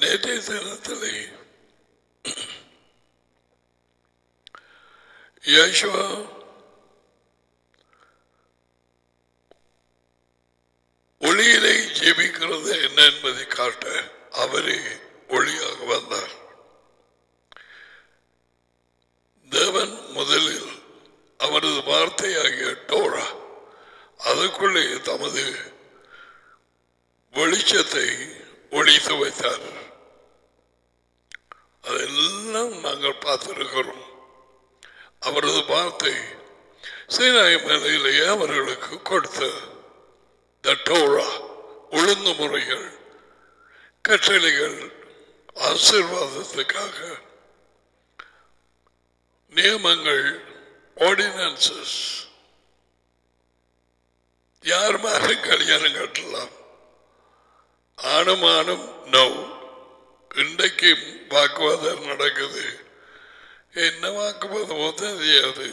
நேற்றைய தினத்திலே யேசுவா ஒளியிலே ஜெபிக்கிறது என்ன என்பதை காட்ட அவரே ஒளியாக வந்தார் தேவன் முதலில் அவரது வார்த்தையாகிய டோரா அதற்குள்ளே தமது வெளிச்சத்தை ஒளித்து வைத்தார் அதெல்லாம் நாங்கள் பார்த்திருக்கிறோம் அவரது வார்த்தை சீனாய் மலையிலேயே அவர்களுக்கு கொடுத்த த டோரா ஒழுங்குமுறைகள் கட்டளைகள் ஆசீர்வாதத்துக்காக நியமங்கள் ஆர்டினன்சஸ் யார் மேலும் கல்யாணம் கட்டலாம்? ஆணும் ஆணும் நோ இன்றைக்கு வாக்குவாதம் நடக்குது. என்ன வாக்குவாதமோ தெரியாது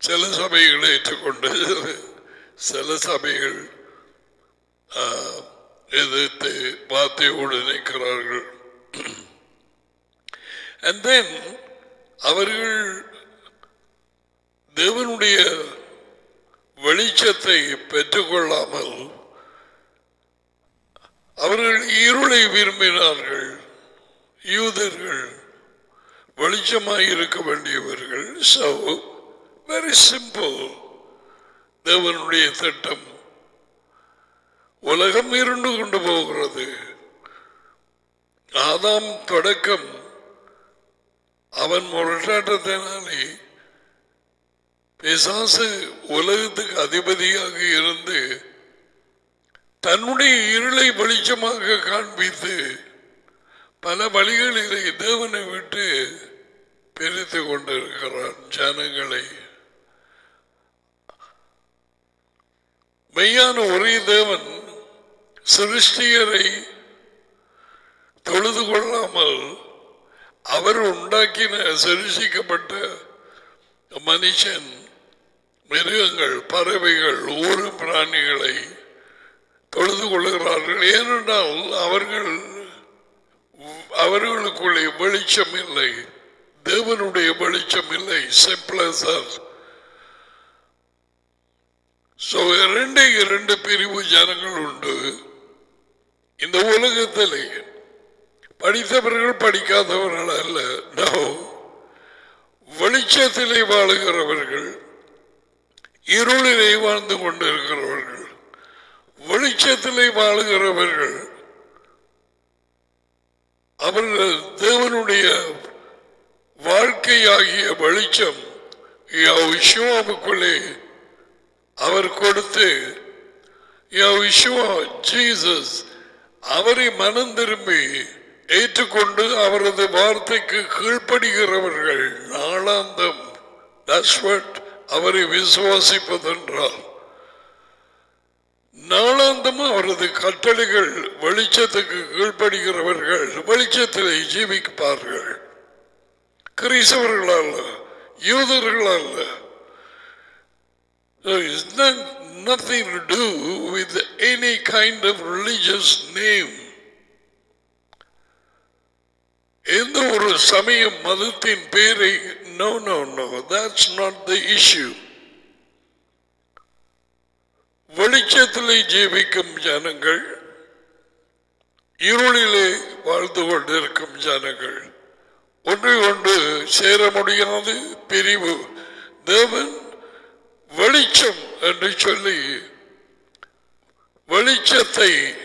சில சபைகளை ஏற்றுக்கொண்டு சில சபைகள் ஆஹ் எதிர்த்து வார்த்தையோடு நிற்கிறார்கள் அண்ட் தென் அவர்கள் தேவனுடைய வெளிச்சத்தை பெற்றுக்கொள்ளாமல் அவர்கள் இருளை விரும்பினார்கள். யூதர்கள் வெளிச்சமாக இருக்க வேண்டியவர்கள். சோ வெரி சிம்பிள் தேவனுடைய திட்டம். உலகம் இருண்டு கொண்டு போகிறது. ஆதாம் தொடக்கம் அவன் முரட்டாட்டத்தினாலே பிசாசு உலகத்துக்கு அதிபதியாக இருந்து தன்னுடைய இருளை வெளிச்சமாக காண்பித்து பல வழிகளிலே தேவனை விட்டு பிரித்து கொண்டிருக்கிறான் ஜனங்களை. மெய்யான ஒரே தேவன் சிருஷ்டியரை தொழுது கொள்ளாமல் அவர் உண்டாக்கின சிருஷிக்கப்பட்ட மனுஷன் மிருகங்கள் பறவைகள் ஊரு பிராணிகளை தொழுது கொள்ளுகிறார்கள். ஏனென்றால் அவர்கள் அவர்களுக்குள்ளே வெளிச்சம் இல்லை. தேவனுடைய வெளிச்சம் இல்லை. செப்ளசர் சோ இரண்டு இரண்டு பிரிவு ஜனங்கள் உண்டு. இந்த உலகத்திலே படித்தவர்கள் படிக்காதவர்கள் அல்ல. நோ வெளிச்சத்திலே வாழுகிறவர்கள் இருளிலே வாழ்ந்து கொண்டிருக்கிறவர்கள் வெளிச்சத்திலே வாழுகிறவர்கள் அவர்கள் தேவனுடைய வாழ்க்கையாகிய வெளிச்சம் விஸ்வாவுக்குள்ளே அவர் கொடுத்து விஸ்வா ஜீசஸ் அவரை மனம் திரும்பி ஏற்றுக்கொண்டு அவரது வார்த்தைக்கு கீழ்ப்படுகிறவர்கள் நாளாந்தம் அவரை விசுவாசிப்பதென்றார் நாளாந்தம் அவரது கட்டளைகள் வெளிச்சத்துக்கு கீழ்ப்படுகிறவர்கள் வெளிச்சத்திலே ஜீவிப்பார்கள். கிறிஸ்தவர்களால் அல்ல nothing to do with any kind of religious name. எந்த ஒரு சமய மதத்தின் பேரை no no no that's not the issue வெளிச்சத்திலே ஜீவிக்கும் ஜனங்கள் இருளிலே வாழ்ந்து கொண்டிருக்கும் ஜனங்கள். ஒன்று ஒன்று சேர முடியாது பிரிவு. தேவன் வெளிச்சம் என்று சொல்லி வெளிச்சத்தை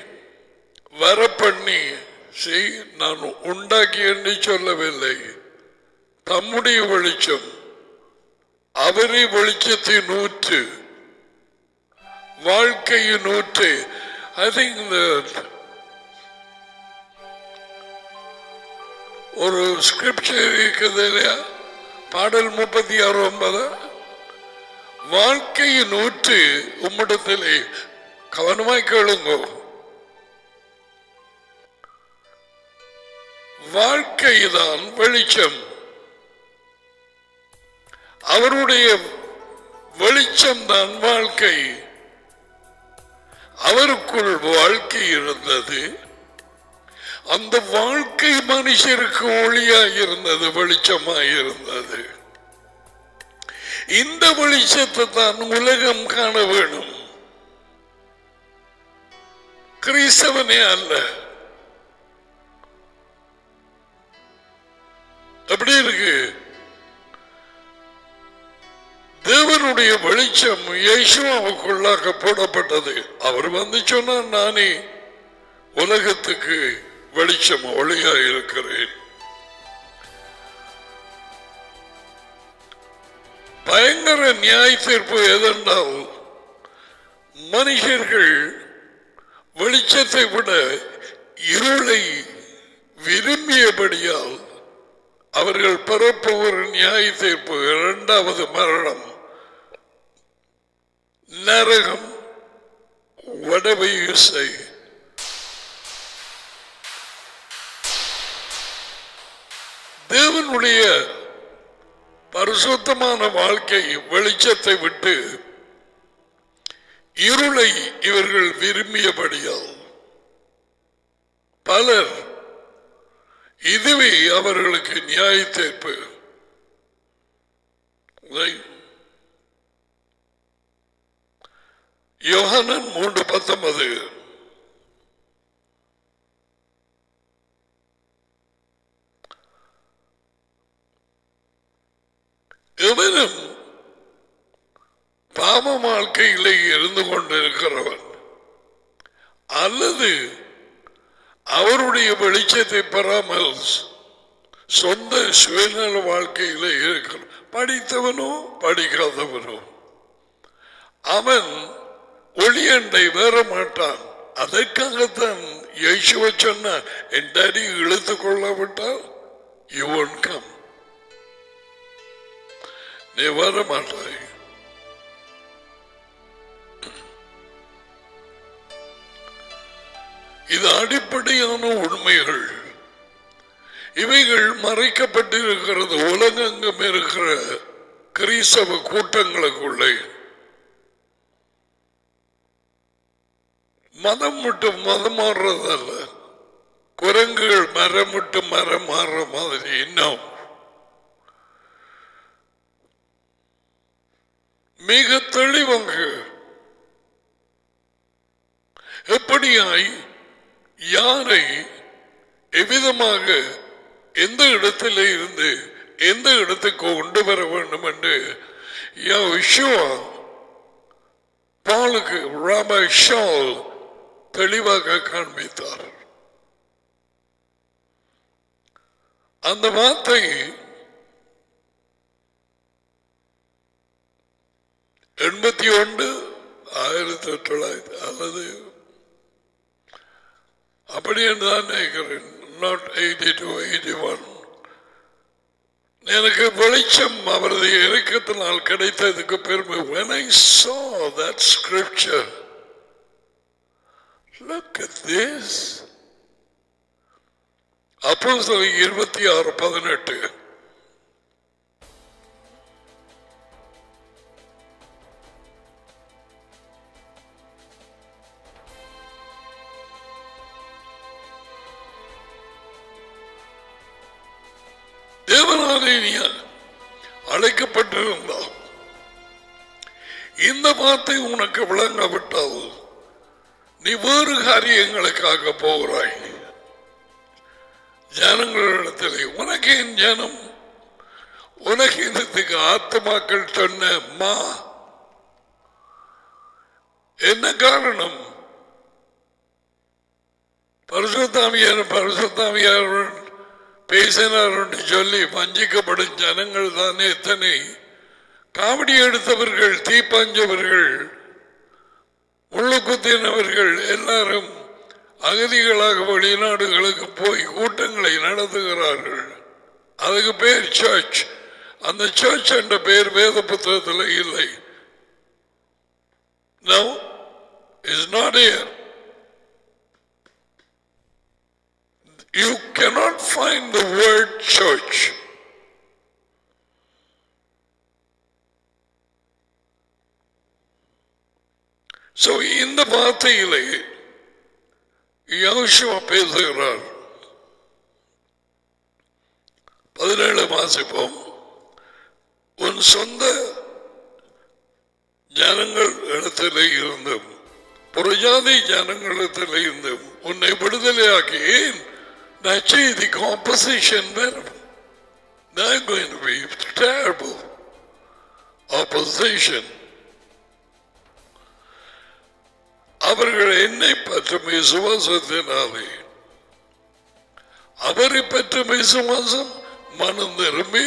வரப்பண்ணி செய் நான் உண்டாக்கி என்று சொல்லவில்லை. தம்முடைய வெளிச்சம் அவரே வெளிச்சத்தின் நூற்று வாழ்க்கையின் நூற்று. ஐ திங்க் ஒரு ஸ்கிரிப்ட் இருக்குது இல்லையா? பாடல் முப்பத்தி ஆறு ஒன்பதா. வாழ்க்கையின் ஊற்று உம்மிடத்திலே கவனமாய் கேளுங்கோ. வாழ்க்கைதான் வெளிச்சம். அவருடைய வெளிச்சம் தான் வாழ்க்கை. அவருக்குள் வாழ்க்கை இருந்தது. அந்த வாழ்க்கை மனுஷருக்கு ஒளியாக இருந்தது வெளிச்சமாக இருந்தது. இந்த வெளிச்சத்தை தான் உலகம் காண வேணும். கிறிஸ்தவனே அல்ல. அப்படி இருக்கு. தேவனுடைய வெளிச்சம் இயேசுவாவுக்குள்ளாக போடப்பட்டது. அவர் வந்து சொன்னார் நானே உலகத்துக்கு வெளிச்சம் ஒளியா இருக்கிறேன் பயங்கர நியாய தீர்ப்பு எதென்றால் மனுஷர்கள் வெளிச்சத்தை விட இருளை விரும்பியபடியால் அவர்கள் பெறப்போகிற நியாய தீர்ப்பு. இரண்டாவது மரணம். நரகம் whatever you தேவனுடைய பரிசுத்தமான வாழ்க்கை வெளிச்சத்தை விட்டு இருளை இவர்கள் விரும்பியபடியால். பலர் இதுவே அவர்களுக்கு நியாய தீர்ப்பு யோகனன் மூன்று பத்தொன்பது. எவனும் பாவ வாழ்க்கையிலே இருந்து கொண்டிருக்கிறவன் அல்லது அவருடைய வெளிச்சத்தை பெறாமல் சொந்த சுயநல வாழ்க்கையில இருக்கிற படித்தவனோ படிக்காதவனோ. அவன் ஒளியண்டை வேற மாட்டான். அதற்காகத்தான் இயேசுவ சொன்ன என் டாடி இழுத்து கொள்ளாவிட்டால் யுவன் கம். நீ வர மாட்டாய் இது அடிப்படையான உண்மைகள். இவைகள் மறைக்கப்பட்டிருக்கிறது உலகெங்கும் இருக்கிற கிறிஸ்தவ கூட்டங்களுக்குள்ளே. மதம் மட்டும் மதம் மாறுறதல்ல. குரங்குகள் மரம் விட்டு மரம் மாறுற மாதிரி இன்னும். மிக தெளிவாங்க எப்படியாய் யாரை எவ்விதமாக எந்த இடத்துல இருந்து எந்த இடத்துக்கு கொண்டு வர வேண்டும் என்று யெகோவா பாலுக்கு ராபா ஷால் தெளிவாக காண்பித்தார். அந்த வார்த்தை எண்பத்தி ஒன்று ஆயிரத்தி தொள்ளாயிரத்தி அல்லது அப்படி என்று தான் நினைக்கிறேன் not eighty two eighty one எனக்கு வெளிச்சம் அவரது இறக்கத்தினால் கிடைத்ததுக்கு பெருமை. When I saw that scripture look at this. அப்போ இருபத்தி ஆறு பதினெட்டு. வார்த்தை உனக்கு விளங்கவிட்டால் நீ வேறு காரியங்களுக்காக போகிறாய். ஜனங்களிடத்தில் உனக்கு என் ஜனம் உனக்கு இதுக்கு ஆத்மாக்கள் சொன்ன மா. என்ன காரணம்? பரிசுத்தாமியார் பரிசுத்தாமியார் பேசினார் என்று சொல்லி வஞ்சிக்கப்படும் ஜனங்கள் தானே எத்தனை காவடி எடுத்தவர்கள் தீப்பஞ்சவர்கள் முள்ளு குத்தினவர்கள் எல்லாரும் அகதிகளாக வெளிநாடுகளுக்கு போய் கூட்டங்களை நடத்துகிறார்கள். அதுக்கு பேர் சர்ச். அந்த சர்ச் என்ற பெயர் வேத புத்தகத்தில் இல்லை. Now is not year you cannot find the world church so இந்த வார்த்தையிலே யோசுவா பேசுகிறார். பதினேழு வாசிப்போம். உன் சொந்த ஜனங்கள் இடத்திலே இருந்தும் புறஜாதி ஜனங்களிடத்தில் இருந்தும் உன்னை விடுதலையாக்கி ஏன் நச்செய்தி காம்பசிஷன் வரும் They're going to be terrible opposition. அவர்கள் என்னை பற்றும் விசுவாசத்தினாலே அவரை பற்றும் விசுவாசம் மனம் திரும்பி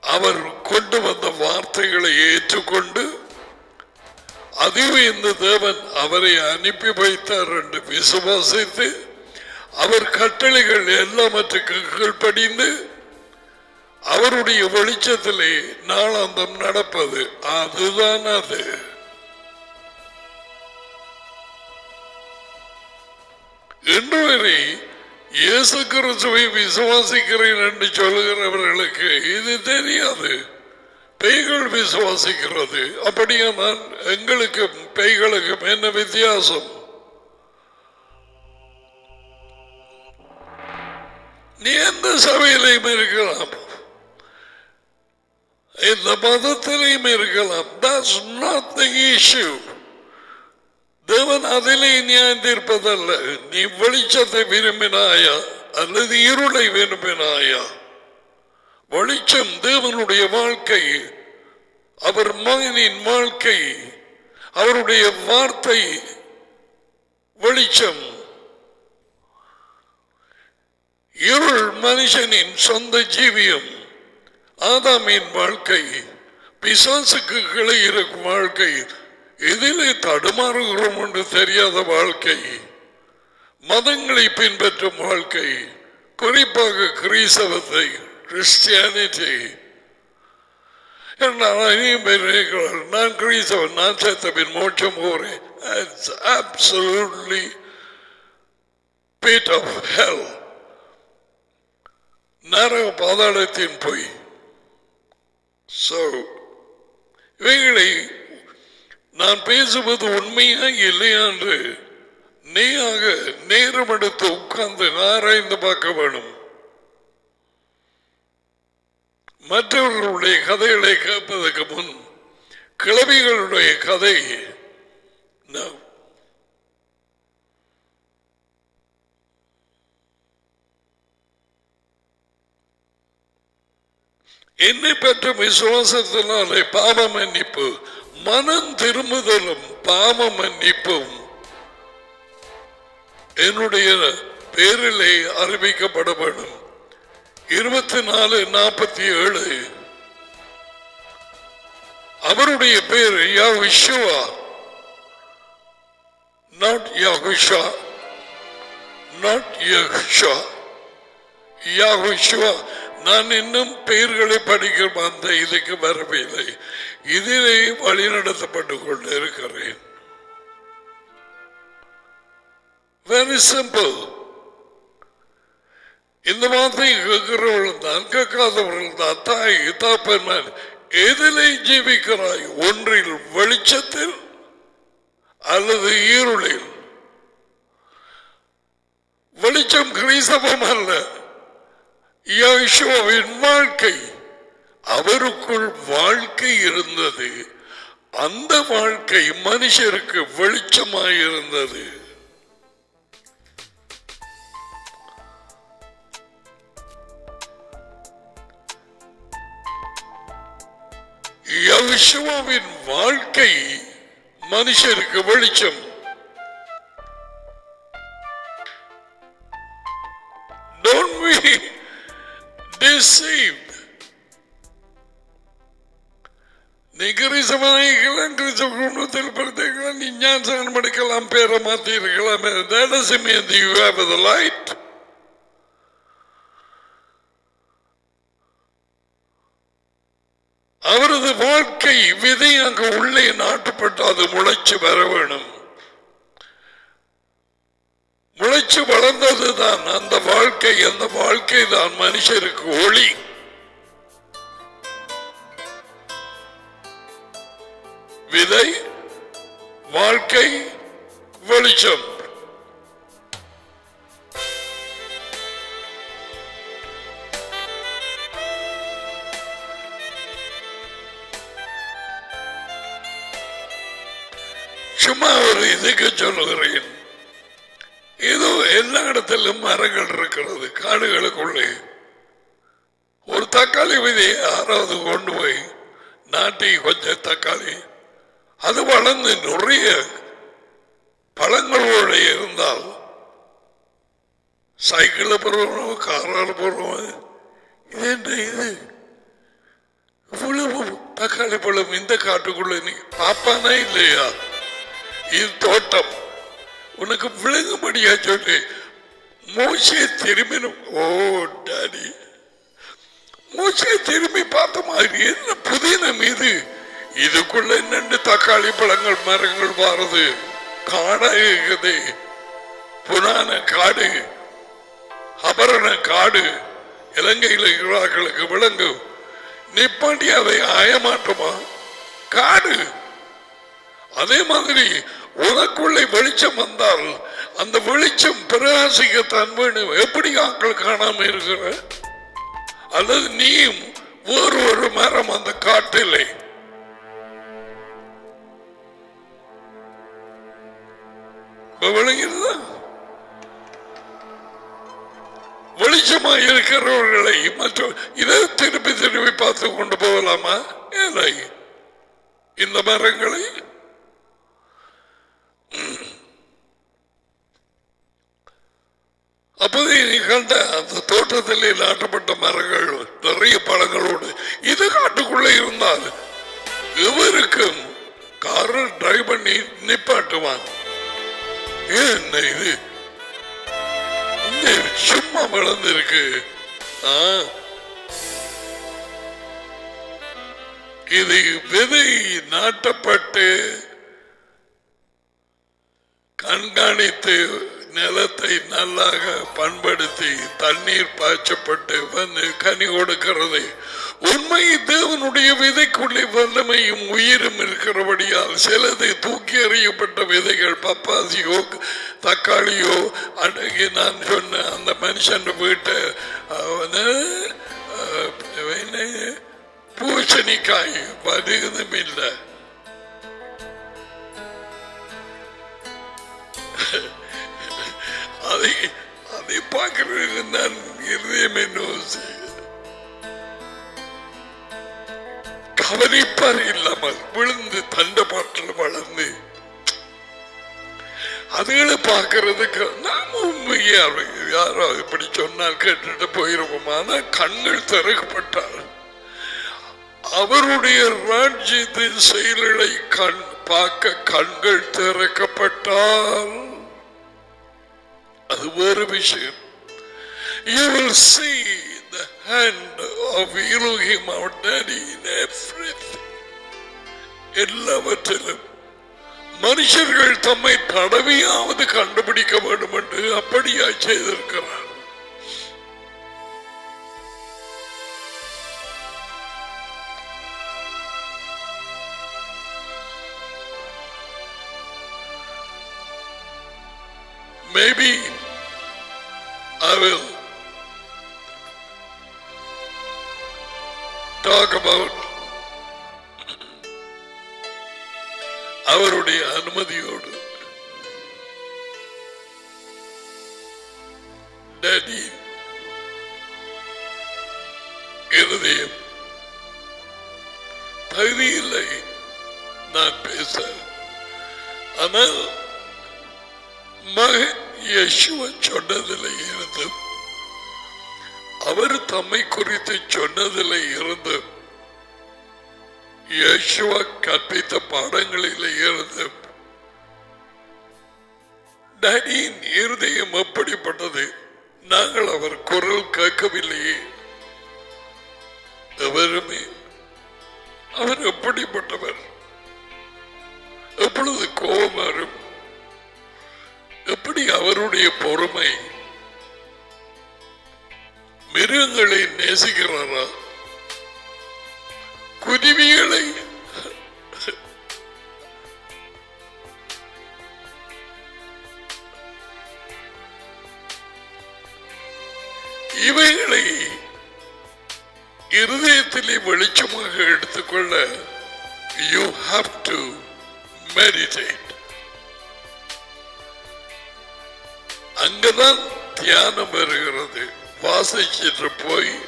அவர் கொண்டு வந்த வார்த்தைகளை ஏற்றுக்கொண்டு அதுவும் இந்த தேவன் அவரை அனுப்பி வைத்தார் என்று விசுவாசித்து அவர் கட்டளைகள் எல்லாவற்றுக்கு கீழ்ப்படிந்து அவருடைய வெளிச்சத்திலே நாளாந்தம் நடப்பது. அதுதான் அது. இன்று வரை இயேசு கிறிஸ்துவை விசுவாசிக்கிறேன் என்று சொல்லுகிறவர்களுக்கு இது தெரியாது. பெய்கள் விசுவாசிக்கிறது. அப்படியானால் எங்களுக்கும் பெய்களுக்கும் என்ன வித்தியாசம்? நீ எந்த சபையிலையும் இருக்கலாம். இந்த மதத்திலையும் இருக்கலாம். தட்ஸ் நாட் the இஷ்யூ தேவன் அதிலே நியாயம் தீர்ப்பதல்ல. நீ வெளிச்சத்தை விரும்பினாயா? அல்லது இருளை விரும்பினாயா? வெளிச்சம் தேவனுடைய வாழ்க்கை. அவர் மகனின் வாழ்க்கை. அவருடைய வார்த்தை வெளிச்சம். இருள் மனுஷனின் சொந்த ஜீவியம். ஆதாமின் வாழ்க்கை. பிசாசுக்கு கிளை வாழ்க்கை. எதிலே தடுமாறுகிறோம் என்று தெரியாத வாழ்க்கை. மதங்களை பின்பற்றும் வாழ்க்கை. குறிப்பாக கிறிஸ்தவத்தை கிறிஸ்டியானிட்டி. நான் கிறிஸ்தவன் நான் சேர்த்த பின் மோட்சம் போறேன். Absolutely pit of hell. நரக பாதாளத்தின் பொய். So, இவைகளை நான் பேசுவது உண்மையா இல்லையா என்று நீயாக நேரம் எடுத்து உட்கார்ந்து ஆராய்ந்து பார்க்க வேணும். மற்றவர்களுடைய கதைகளை கேட்பதற்கு முன் கிளவிகளுடைய கதை என்னை பெற்ற விசுவாசத்தினாலே பாவ மன்னிப்பு மனம் திரும்புதலும் பாம மன்னிப்பும். என்னுடைய பேரிலே அறிவிக்கப்பட வேண்டும் இருபத்தி நாலு நாற்பத்தி ஏழு அவருடைய பேர் யாவிஷுவா நாட் யாகுஷா. நாட் யகுஷா. யாகுஷுவா. நான் இன்னும் பெயர்களை படிக்கும் அந்த இதுக்கு வரவில்லை. இதிலே வழிநடத்தப்பட்டு கொண்டு இருக்கிறேன் வெரி சிம்பிள் இந்த மாதிரி கேட்கிறவர்கள் தான் கேட்காதவர்கள் தான் தாய் தாப்பன் எதிலே ஜீவிக்கிறாய்? ஒன்றில் வெளிச்சத்தில் அல்லது ஈருளில் வெளிச்சம் கிறிஸ்தவம் அல்ல. யோசுவின் வாழ்க்கை. அவருக்குள் வாழ்க்கை இருந்தது. அந்த வாழ்க்கை மனுஷருக்கு வெளிச்சமாயிருந்தது. யோசுவாவின் வாழ்க்கை மனுஷருக்கு வெளிச்சம். Deceived. நீ கிறிஸ்தவனைக்கலாம் கிறிஸ்தவ குடும்பத்தில் பிறந்தீங்களா நீ ஞானம் படிக்கலாம் பேரை மாத்தி இருக்கலாம் That doesn't mean you have the light. அவரது வாழ்க்கை விதை அங்கு உள்ளே நாட்டுப்பட்டு அது முளைச்சு வர வேணும் முளைச்சு வளர்ந்ததுதான். அந்த வாழ்க்கை அந்த வாழ்க்கை தான் மனுஷருக்கு ஒளி. விதை வாழ்க்கை வெளிச்சம். சும்மா ஒரு இதுக்கு சொல்லுகிறேன். ஏதோ எல்லா இடத்திலும் மரங்கள் இருக்கிறது காடுகளுக்குள்ளே. ஒரு தக்காளி விதி யாராவது கொண்டு போய் நாட்டி கொஞ்சம் தக்காளி. அது வளர்ந்து நிறைய பழங்களோட இருந்தால் சைக்கிளில் போகிறோம் காரால் போகிறோம் இது என்ன இது? இவ்வளவு தக்காளி பழம் இந்த காட்டுக்குள்ள நீ பாப்பானா இல்லையா? இது தோட்டம். உனக்கு விழுங்கும்படியா சொல்லு மூச்சை திரும்பினும் ஓ டாடி. மூச்சை திரும்பி பார்த்த மாதிரி என்ன புதின மீது? இதுக்குள்ள என்னென்ன தக்காளி பழங்கள் மரங்கள் வாரது? காடா இருக்குது. காடு. அபரண காடு. இலங்கையில் இருக்கிறார்களுக்கு விளங்கும் நிப்பாண்டி அதை ஆயமாட்டோமா காடு. அதே மாதிரி உனக்குள்ளே வெளிச்சம் வந்தால் அந்த வெளிச்சம் பிரகாசிக்கத்தான் வேணும். எப்படி ஆக்கள் காணாம இருக்கிற? அல்லது நீயும் வேறு ஒரு மரம் அந்த காட்டிலே? இப்ப வெளிச்சமாக இருக்கிறவர்களை மற்றும் இதை திருப்பி திருப்பி பார்த்து கொண்டு போகலாமா? இல்லை. இந்த மரங்களை அப்போதே நீ கண்ட அந்த தோட்டத்திலே நாட்டப்பட்ட மரங்கள் நிறைய பழங்களோடு இது காட்டுக்குள்ளே இருந்தால் இவருக்கும் காரு டிரைவ் பண்ணி நிப்பாட்டுவான். ஏன் இது? சும்மா வளர்ந்துருக்கு. ஆ? இது விதை நாட்டப்பட்டு கண்காணித்து நிலத்தை நல்லாக பண்படுத்தி தண்ணீர் பாய்ச்சப்பட்டு வந்து கனி கொடுக்கிறது. உண்மை தேவனுடைய விதைக்குள்ளே வல்லமையும் உயிரும் இருக்கிறபடியால் சிலது தூக்கி எறியப்பட்ட விதைகள் பப்பாசியோ தக்காளியோ அன்றைக்கு நான் சொன்ன அந்த மனுஷன் வீட்டை அவன பூசணிக்காய் வருகதும் இல்லை. அதை அதை பார்க்கறதுக்கு நான் இருதயம் என்ன கவனிப்பார் இல்லாமல் விழுந்து தண்ட பாட்டில் வளர்ந்து. அதுகளை பார்க்கறதுக்கு நாம உண்மையா யாரோ இப்படி சொன்னால் கேட்டுட்டு போயிருப்போம் ஆனா கண்கள் திறக்கப்பட்டார் அவருடைய ராஜ்யத்தின் செயல்களை கண் பார்க்க கண்கள் திறக்கப்பட்டால் அது வேறு விஷயம். You will see the hand of Elohim our daddy in everything. எல்லாவற்றிலும் மனுஷர்கள் தம்மை தடவையாவது கண்டுபிடிக்க வேண்டும் என்று அப்படியா செய்திருக்கிறார். Maybe I will talk about அவருடைய அனுமதியோடு டேடி இருதயம் தகுதி இல்லை. நான் பேச. ஆனால் மகன் யேசுவ சொன்னதில் இருந்து அவர் தம்மை குறித்து சொன்னதில் இருந்து யேசுவ கற்பித்த பாடங்களில் இருந்து டேடியின் இருதயம் எப்படிப்பட்டது நாங்கள் அவர் குரல் கேட்கவில்லையே எவருமே அவர் எப்படிப்பட்டவர் எப்பொழுது கோபம் வரும் எப்படி அவருடைய பொறுமை மிருகங்களை நேசிக்கிறாரா? குருவிகளை இவைகளை இருதயத்திலே வெளிச்சமாக எடுத்துக்கொள்ள யூ ஹாவ் டு மெடிடேட் அங்கதான் தியானம் வருகிறது. வாசிச்சிட்டு போய்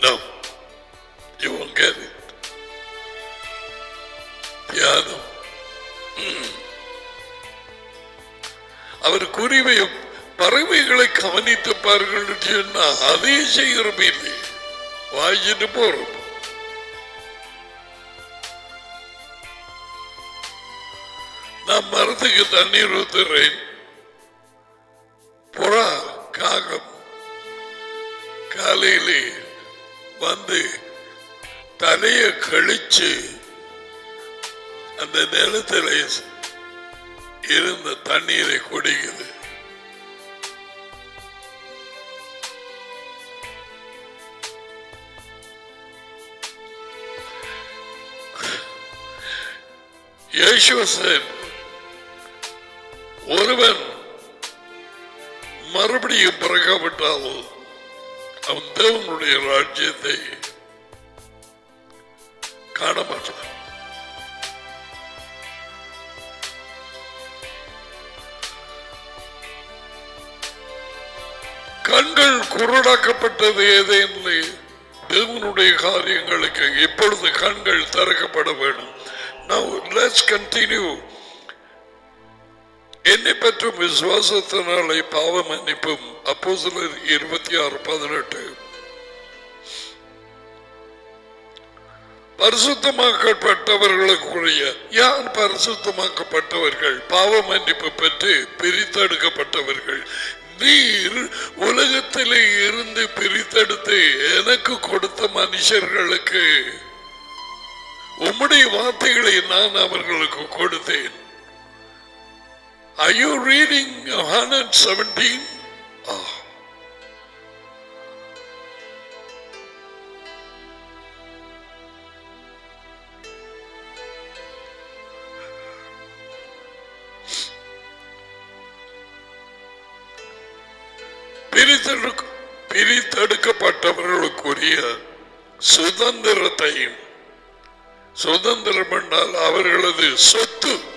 நம் இவங்க தியானம். அவர் குறிவையும் பறவைகளை கவனித்து பாருங்கள் சொன்னா அதே செய்கிறோம் இல்லை. வாங்கிட்டு போறோம். நான் மரத்துக்கு தண்ணீர் ஊத்துறேன். புறா காகம் காலையிலே வந்து தலைய கழிச்சு அந்த நிலத்தில இருந்த தண்ணீரை குடிக்குது. யேசுவசன் ஒருவன் மறுபடியும் பிறக்காவிட்டால் அவன் தேவனுடைய ராஜ்யத்தை காண மாட்டான் கண்கள் குருடாக்கப்பட்டது ஏதேனில்லை தேவனுடைய காரியங்களுக்கு இப்பொழுது கண்கள் திறக்கப்பட வேண்டும் Now let's continue. என்னை பற்றும் விசுவாசத்தினாலே பாவ மன்னிப்பும் அப்போ இருபத்தி ஆறு பதினெட்டு. பரிசுத்தமாக்கப்பட்டவர்களுக்குரிய யார் பரிசுத்தமாக்கப்பட்டவர்கள்? பாவ மன்னிப்பு பெற்று பிரித்தெடுக்கப்பட்டவர்கள். நீர் உலகத்திலே இருந்து பிரித்தெடுத்து எனக்கு கொடுத்த மனுஷர்களுக்கு உம்முடைய வார்த்தைகளை நான் அவர்களுக்கு கொடுத்தேன். Are you reading 117? Oh. Ah. பிரித்தெடுக்க பிரித்தெடுக்கப்பட்டவர்களுக்குரிய சுதந்திரத்தையும் சுதந்திரம் என்றால் அவர்களது சொத்து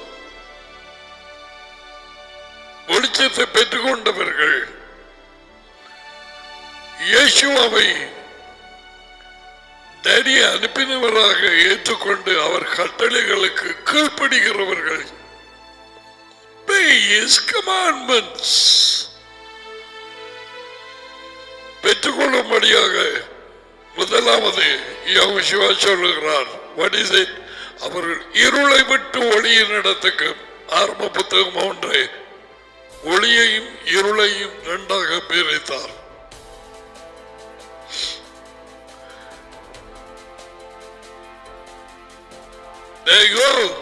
வெளிச்சத்தை பெற்றுக்கொண்டவர்கள். இயேசுவை தனி அனுப்பினவராக ஏற்றுக்கொண்டு அவர் கட்டளைகளுக்கு கீழ்ப்படுகிறவர்கள். பெற்றுக்கொள்ளும்படியாக முதலாவது யோசிவா சொல்லுகிறார். வடிசை அவர்கள் இருளை விட்டு ஒளியின் இடத்துக்கு. ஆரம்ப புத்தகம் ஒன்று. ஒளியையும் இருளையும் இரண்டாக பிரித்தார். There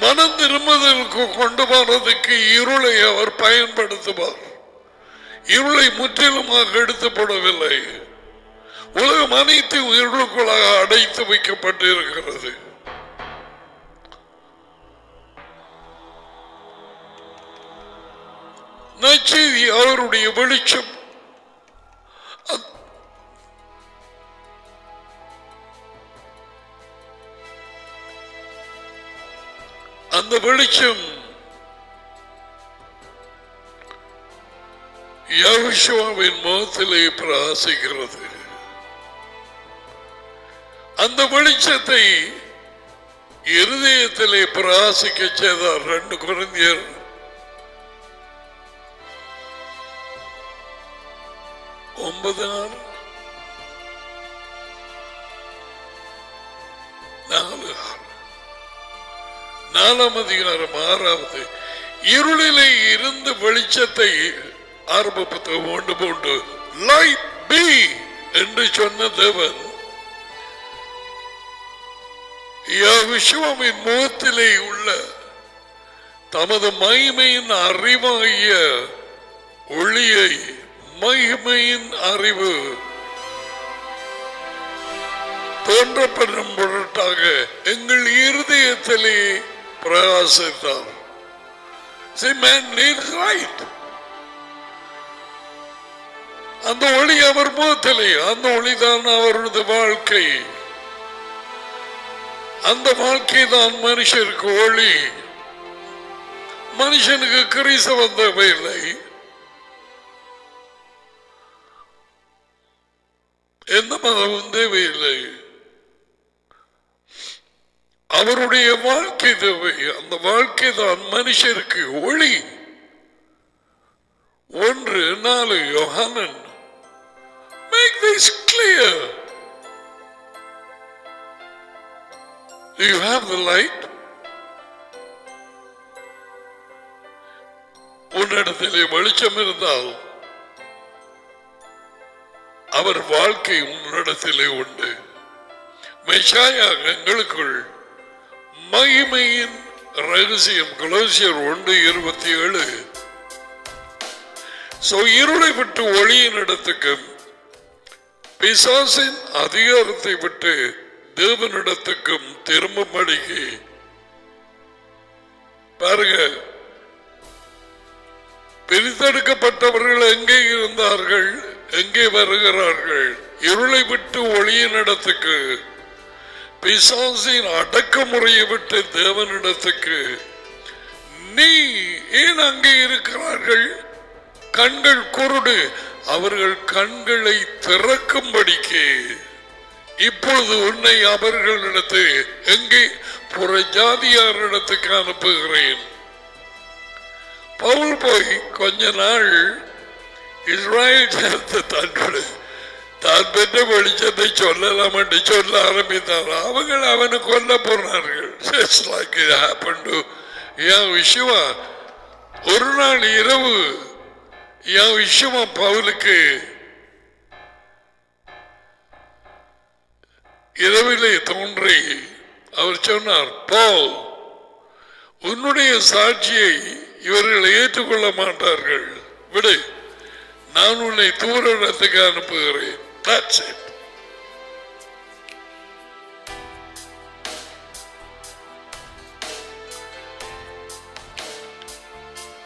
மனம் திரும்புதலுக்கு கொண்டு போறதுக்கு இருளை அவர் பயன்படுத்துவார். இருளை முற்றிலுமாக எடுத்து போடவில்லை. உலகம் அனைத்து இருளுக்குள்ளாக அடைத்து வைக்கப்பட்டிருக்கிறது. நச்செய்தி அவருடைய வெளிச்சம். அந்த வெளிச்சம் யகுஷுவாவின் முகத்திலே பிரகாசிக்கிறது. அந்த வெளிச்சத்தை இருதயத்திலே பிரகாசிக்க செய்தார் ரெண்டு குழந்தையர். ஒன்பது நாள். நாலு நாலாம் அதிகாரம் ஆறாவது. இருளிலே இருந்து வெளிச்சத்தை ஆரம்ப புத்தகம் ஒன்று போண்டு லைட் பி என்று சொன்ன தேவன். யகுசுவின் முகத்திலே உள்ள தமது மகிமையின் அறிவாகிய ஒளியை மகிமையின் அறிவு தோன்றப்படும் பொருட்டாக எங்கள் இருதயத்திலே பிரகாசித்தார். அந்த ஒளி அவர் முகத்திலே அந்த ஒளிதான் அவரது வாழ்க்கை. அந்த வாழ்க்கை தான் மனுஷருக்கு ஒளி. மனுஷனுக்கு கிறிஸ்தவம் தேவையில்லை எந்த மதமும் தேவையில்லை. அவருடைய வாழ்க்கை தேவை. அந்த வாழ்க்கை தான் மனுஷருக்கு ஒளி. ஒன்று நாலு யோகானன். Make this clear Do you have the light? உன்னிடத்திலே வெளிச்சம் இருந்தால் அவர் வாழ்க்கை உன்னிடத்திலே உண்டு மெஷாயாக எங்களுக்குள் மகிமையின் ரகசியம் குலோசியர் ஒன்று இருபத்தி ஏழு சோ இருளை விட்டு ஒளியின் இடத்துக்கு பிசாசின் அதிகாரத்தை விட்டு தேவனிடத்துக்கும் திரும்பும்படிக்கு பாருங்க. பிரித்தெடுக்கப்பட்டவர்கள் எங்கே இருந்தார்கள்? எங்கே வருகிறார்கள்? இருளை விட்டு ஒளியின் இடத்துக்கு. பிசாசின் அடக்குமுறையை விட்டு தேவனிடத்துக்கு. நீ ஏன் அங்கே இருக்கிறார்கள்? கண்கள் குருடு. அவர்கள் கண்களை திறக்கும்படிக்கு. இப்பொழுது உன்னை அவர்களிடத்து எங்கே புற ஜாதியாரிடத்துக்கு அனுப்புகிறேன் பவுல் போய் கொஞ்ச நாள் இஸ்ராயல் ஜனத்தை தன்னோடு தான் பெற்ற வெளிச்சத்தை சொல்லலாம் என்று சொல்ல ஆரம்பித்தார். அவங்கள் அவனை கொல்ல போனார்கள். என் விஷயமா ஒரு நாள் இரவு என் விஷயமா பவுலுக்கு இரவிலே தோன்றி அவர் சொன்னார் பவுல் உன்னுடைய சாட்சியை இவர்கள் ஏற்றுக்கொள்ள மாட்டார்கள். விடு நான் உன்னை தூர இடத்துக்கு அனுப்புகிறேன். That's it.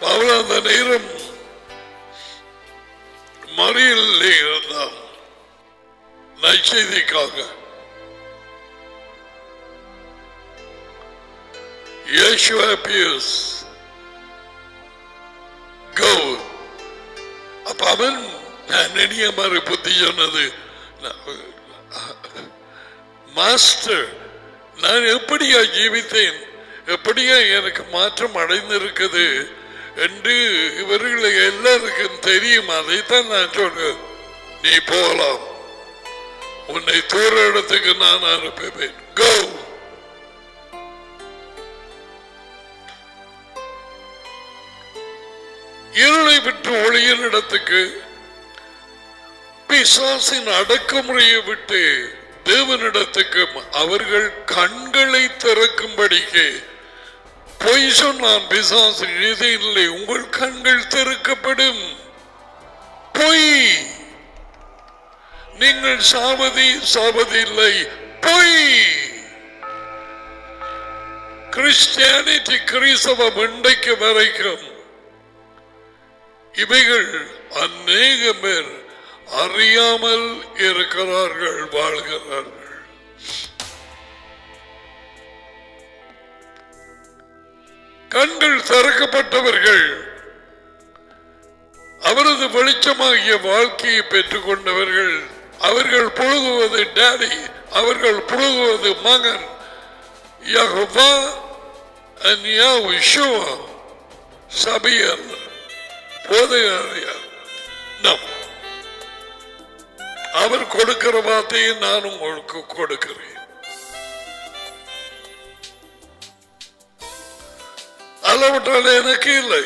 பவுல் அந்த நேரம் மறியலிலே இருந்தான். நற்செய்திக்காக Yeshua appears. Go. அப்ப அவன் நான் நினைய மாதிரி புத்தி சொன்னது. மாஸ்டர் நான் எப்படியா ஜீவித்தேன்? எப்படியா எனக்கு மாற்றம் அடைந்திருக்குது? என்று இவர்கள் எல்லாருக்கும் தெரியும். அதைத்தான் நான் சொன்னேன். நீ போகலாம் உன்னை தூர இடத்துக்கு நான் அனுப்புவேன். கோ இருளை விட்டு ஒளியின் இடத்துக்கு பிசாசின் அடக்குமுறையை விட்டு தேவனிடத்துக்கு அவர்கள் கண்களை திறக்கும்படிக்கு பொய் சொன்னான் பிசாசு இது இல்லை உங்கள் கண்கள் திறக்கப்படும். பொய். நீங்கள் சாவதி சாவதில்லை பொய். கிறிஸ்டியானிட்டி கிறிஸ்தவம் இன்றைக்கு வரைக்கும் இவைகள் அநேக பேர் அறியாமல் இருக்கிறார்கள் வாழ்கிறார்கள். கண்கள் திறக்கப்பட்டவர்கள் அவரது வெளிச்சமாகிய வாழ்க்கையை பெற்றுக் கொண்டவர்கள் அவர்கள் புழுகுவது டேடி அவர்கள் புழுகுவது மகன் யகோவா and Yahushua சபையல் போதையாரியார் நம். அவர் கொடுக்கிற வார்த்தையை நான் உங்களுக்கு கொடுக்கிறேன். அளவிட்டால் எனக்கு இல்லை.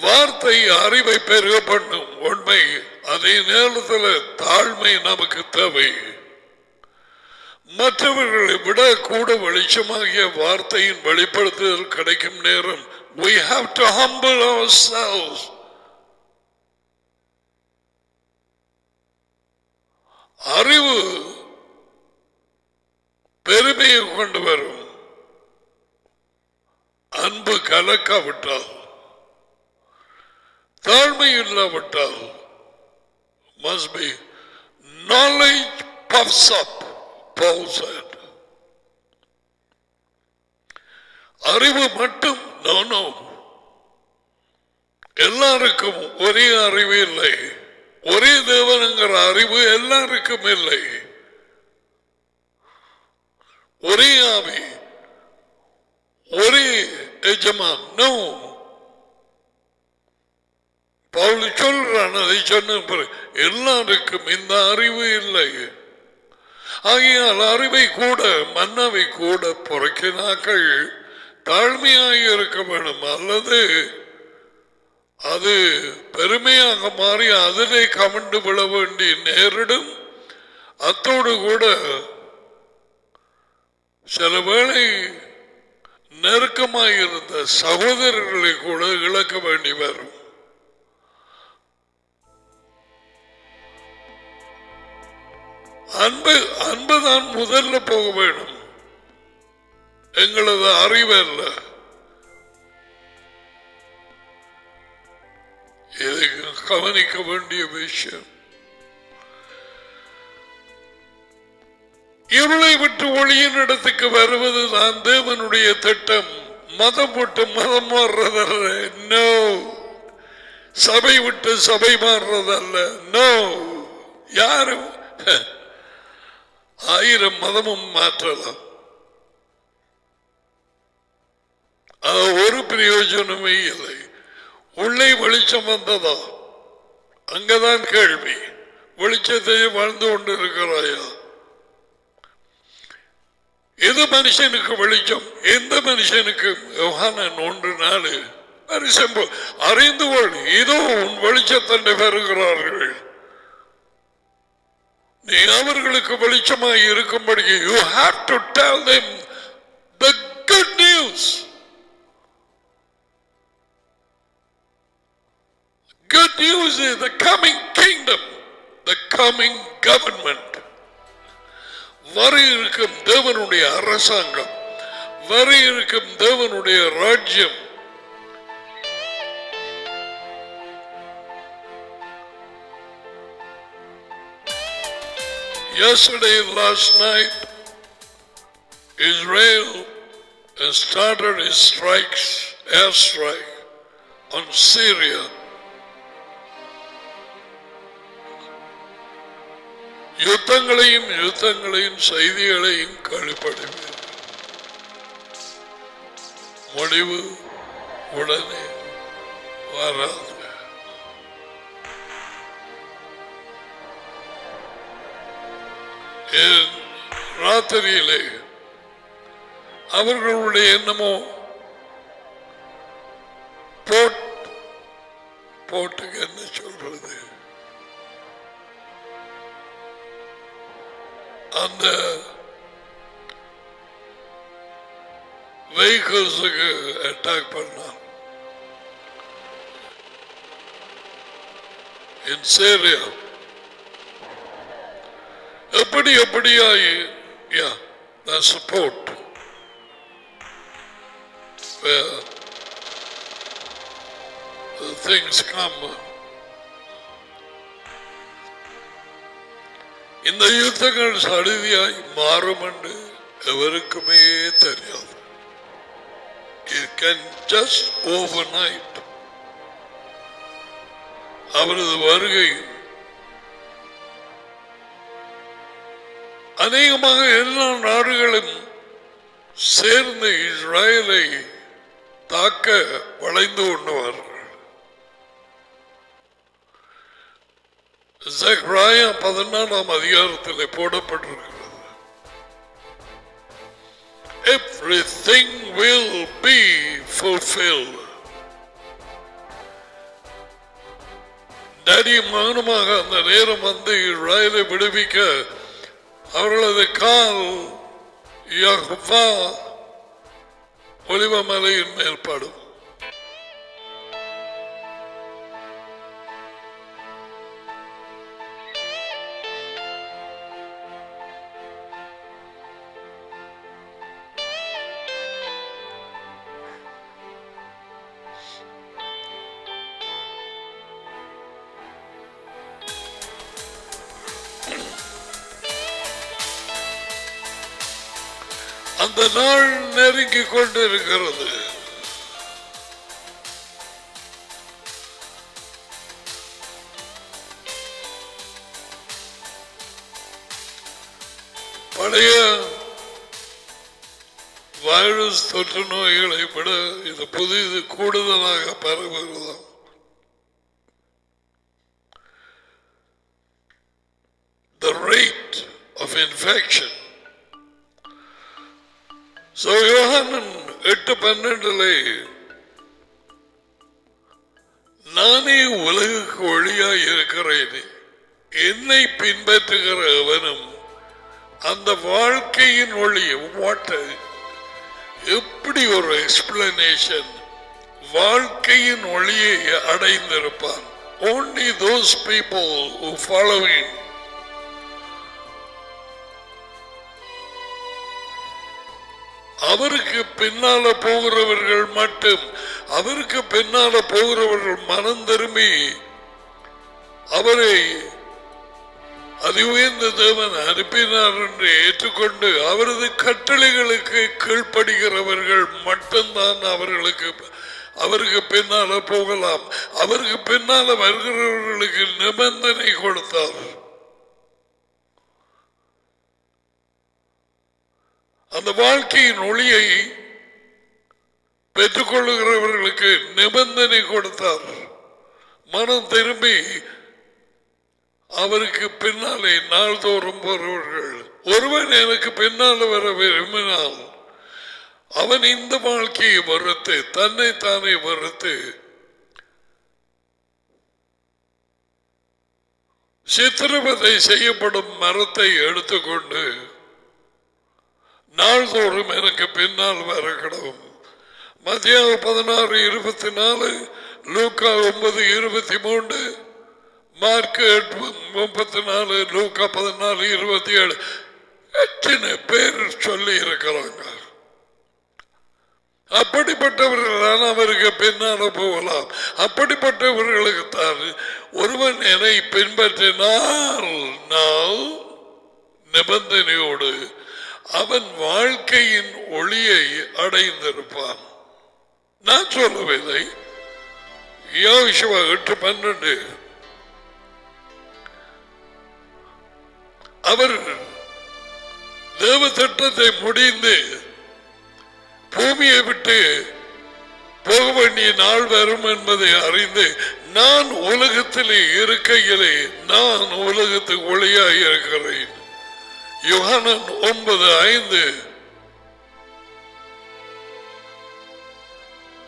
வார்த்தை அறிவை பெருக பண்ணும் உண்மை அதே நேரத்தில் தாழ்மை நமக்கு தேவை. மற்றவர்களை விட கூட வெளிச்சமாகிய வார்த்தையின் வெளிப்படுத்துதல் கிடைக்கும் நேரம். We have to humble ourselves. அறிவு பெருமையை கொண்டு வரும். அன்பு கலக்காவிட்டால் தாழ்மை இல்லாவிட்டால் must be knowledge puffs up. Paul said அறிவு மட்டும் நோ நோ எல்லாருக்கும் ஒரே அறிவு இல்லை. ஒரே தேவனுங்கிற அறிவு எல்லாருக்கும் இல்லை. ஒரே ஆவி ஒரே எஜமான் நோ. பவுல் சொல்றான் அதை சொன்ன எல்லாருக்கும் இந்த அறிவு இல்லை. ஆகையால் அறிவை கூட மன்னவை கூட புறக்கினாக்கள். தாழ்மையாக இருக்க வேண்டும் அல்லது அது பெருமையாக மாறி அதிலே கமண்டு விழ வேண்டி நேரிடும். அத்தோடு கூட சில வேளை நெருக்கமாயிருந்த சகோதரர்களை கூட இழக்க வேண்டி வரும். அன்பு அன்பு தான் முதல்ல போக வேண்டும் எங்களது அறிவு அல்ல. இதை கவனிக்க வேண்டிய விஷயம்? இருளை விட்டு ஒளியின் இடத்துக்கு வருவது தான் தேவனுடைய திட்டம். மதம் விட்டு மதம் மாறுறதல்ல. நோ சபை விட்டு சபை மாறுறதல்ல. நோ யாரும் ஆயிரம் மதமும் மாற்றலாம். அது ஒரு பிரயோஜனமே இல்லை. உள்ளே வெளிச்சம் வந்ததா? அங்கதான் கேள்வி. வெளிச்சத்தை வாழ்ந்து கொண்டு இருக்கிறாயா எது மனுஷனுக்கு வெளிச்சம்? எந்த மனுஷனுக்கு? யோகானன் ஒன்று நாலு. அறிந்து கொள். இதோ உன் வெளிச்சத்தண்டை பெறுகிறார்கள் நீ அவர்களுக்கு வெளிச்சமாய் இருக்கும்படி you have to tell them the good news. Good news is the coming kingdom the coming government. வர இருக்கும் தேவனுடைய அரசாங்கம் வர இருக்கும் தேவனுடைய ராஜ்யம். Yesterday, last night, Israel has started its strikes, airstrike on Syria. யுத்தங்களையும் யுத்தங்களையும் செய்திகளையும் கழிப்படைவேன் முடிவு உடனே வராது ராத்திரியிலே. அவர்களுடைய என்னமோ போட் போட்டுக்கு என்ன சொல்றது? அந்த வெஹிக்கிள்ஸுக்கு அட்டாக் பண்ணான். இன் சேரியா எப்படி எப்படியாய்? Yeah things support. இந்த யுத்தங்கள் சடுதியாய் மாறும் என்று எவருக்குமே தெரியாது. கன் ஜஸ்ட் ஓவர் நைட் அவரது வருகை அநேகமாக எல்லா நாடுகளும் சேர்ந்து இஸ்ரேலை தாக்க வளைந்து கொண்டுவார்கள் ஜக்ராயா பதினாலாம் அதிகாரத்தில் போடப்பட்டிருக்கிறது Everything will be fulfilled. Daddy மகனுமாக அந்த நேரம் வந்து இஸ்ராயலை விடுவிக்க அவர்களது கால் யஹ்வா ஒலிவமலையின் மேல் நெருங்கிக் கொண்டிருக்கிறது பழைய வைரஸ் தொற்று நோய்களை விட இது புதிது கூடுதலாக பரவுகிறதாம் the rate of infection. So யோகானன் எட்டு பன்னெண்டுல நானே உலகுக்கு வழியா இருக்கிறேன். என்னை பின்பற்றுகிற அவனும் அந்த வாழ்க்கையின் ஒளி வாட்ட எப்படி ஒரு எக்ஸ்பிளனேஷன் வாழ்க்கையின் ஒளியை அடைந்திருப்பான்? Only those people who follow him. அவருக்கு பின்னால போகிறவர்கள் மட்டும் அவருக்கு பின்னால போகிறவர்கள் மனம் திரும்பி அவரை உயர்ந்த தேவன் அனுப்பினார் என்று ஏற்றுக்கொண்டு அவரது கட்டளைகளுக்கு கீழ்ப்படுகிறவர்கள் மட்டும்தான் அவர்களுக்கு அவருக்கு பின்னால போகலாம். அவருக்கு பின்னால வருகிறவர்களுக்கு நிபந்தனை கொடுத்தார். அந்த வாழ்க்கையின் ஒளியை பெற்றுக்கொள்ளுகிறவர்களுக்கு நிபந்தனை கொடுத்தார். மனம் திரும்பி அவருக்கு பின்னாலே நாள்தோறும் வருவர்கள் ஒருவன் எனக்கு பின்னால் வர விரும்பினால் அவன் இந்த வாழ்க்கையை வறுத்து தன்னை தானே வறுத்து சித்திரவதை செய்யப்படும் மரத்தை எடுத்துக்கொண்டு நாள்தோறும் எனக்கு பின்னால் வர கிடவும் மத்தியாக பதினாறு இருபத்தி நாலு லூக்கா ஒன்பது இருபத்தி மூன்று மார்க் எட்டு முப்பத்தி நாலு லூக்கா பதினாலு இருபத்தி ஏழு எத்தனை பேர் சொல்லி இருக்கிறாங்க. அப்படிப்பட்டவர்கள் அவருக்கு பின்னால போகலாம். அப்படிப்பட்டவர்களுக்கு தான் ஒருவன் என்னை பின்பற்றினால் நான் நிபந்தனையோடு அவன் வாழ்க்கையின் ஒளியை அடைந்திருப்பான். நான் சொல்லவில்லை. யோசுவா எட்டு பன்னெண்டு. அவர் தேவ திட்டத்தை முடிந்து பூமியை விட்டு போக வேண்டிய நாள் வரும் என்பதை அறிந்து நான் உலகத்திலே இருக்கையிலே நான் உலகத்துக்கு ஒளியாய் இருக்கிறேன். யுகனன் ஒன்பது ஐந்து.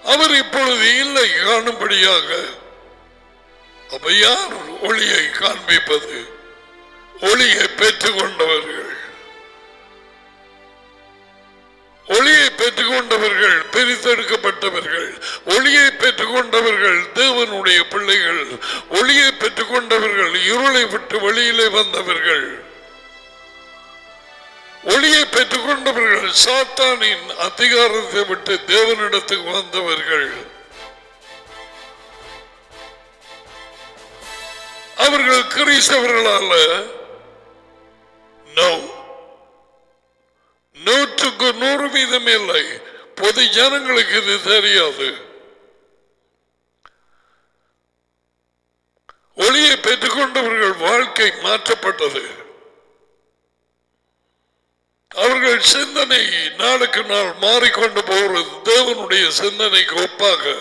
அவர் இப்பொழுது இல்லை காணும்படியாக அப்ப யார் ஒளியை காண்பிப்பது ஒளியை பெற்றுக் கொண்டவர்கள் ஒளியை பெற்றுக் கொண்டவர்கள் பிரித்தெடுக்கப்பட்டவர்கள். ஒளியை பெற்றுக் கொண்டவர்கள் தேவனுடைய பிள்ளைகள். ஒளியை பெற்றுக் கொண்டவர்கள் இருளை விட்டு வெளியிலே வந்தவர்கள். ஒளியை பெற்றுக் கொண்டவர்கள் சாத்தானின் அதிகாரத்தை விட்டு தேவனிடத்துக்கு வந்தவர்கள். அவர்கள் கிறிஸ்தவர்களால நோ. நூற்றுக்கு நூறு வீதம் இல்லை. பொது ஜனங்களுக்கு இது தெரியாது. ஒளியை பெற்றுக்கொண்டவர்கள் வாழ்க்கை மாற்றப்பட்டது. அவர்கள் சிந்தனை நாளுக்கு நாள் மாறிக்கொண்டு போகிறது தேவனுடைய சிந்தனைக்கு ஒப்பாக.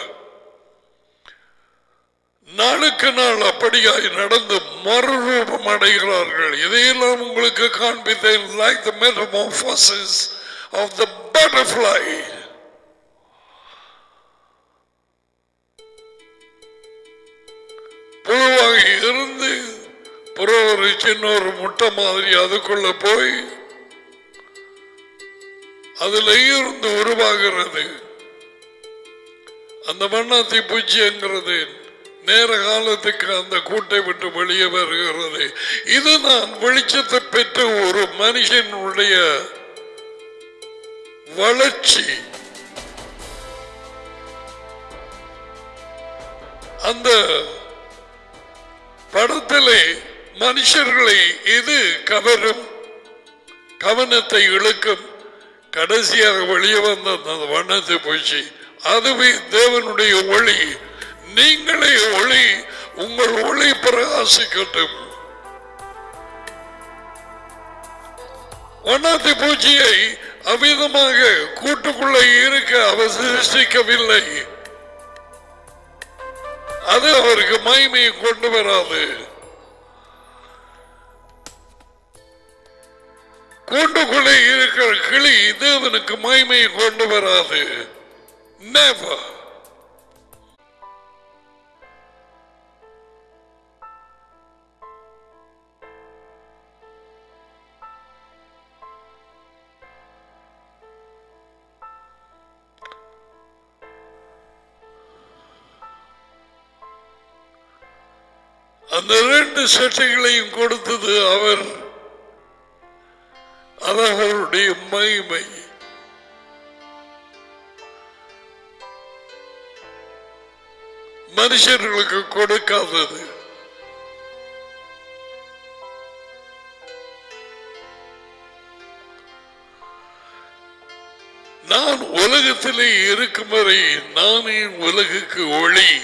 நாளுக்கு நாள் அப்படியாய் நடந்து மறுரூபம் அடைகிறார்கள். இதையெல்லாம் உங்களுக்கு காண்பித்தேன். Like the metamorphosis of the butterfly புழுவாக இருந்து புறம் ஒரு சின்ன ஒரு முட்டை மாதிரி அதுக்குள்ள போய் அதில் இருந்து உருவாகிறது. அந்த வண்ணாத்தி பூச்சிங்கிறது நேர காலத்துக்கு அந்த கூட்டை விட்டு வெளியே வருகிறது. இது நான் வெளிச்சத்தை பெற்ற ஒரு மனுஷனுடைய வளர்ச்சி. அந்த படத்திலே மனுஷர்களை இது கவரும் கவனத்தை இழுக்கும். கடைசியாக வெளியே வந்த அந்த வண்ணத்தை பூச்சி. அதுவே தேவனுடைய ஒளி. நீங்களே ஒளி. உங்கள் ஒளி பிரகாசிக்கட்டும். வண்ணாத்தி பூச்சியை அமிதமாக கூட்டுக்குள்ளே இருக்க அவர் சிருஷ்டிக்கவில்லை. அது அவருக்கு மகிமையை கொண்டு வராது. கூண்டுக்குள்ளே இருக்கிற கிளி தேவனுக்கு மகிமையை கொண்டு வராது. அந்த ரெண்டு சட்டைகளையும் கொடுத்தது அவர். அது மகிமை. மனுஷர்களுக்கு கொடுக்காதது. நான் உலகத்திலே இருக்கும் வரை நானே உலகுக்கு ஒளி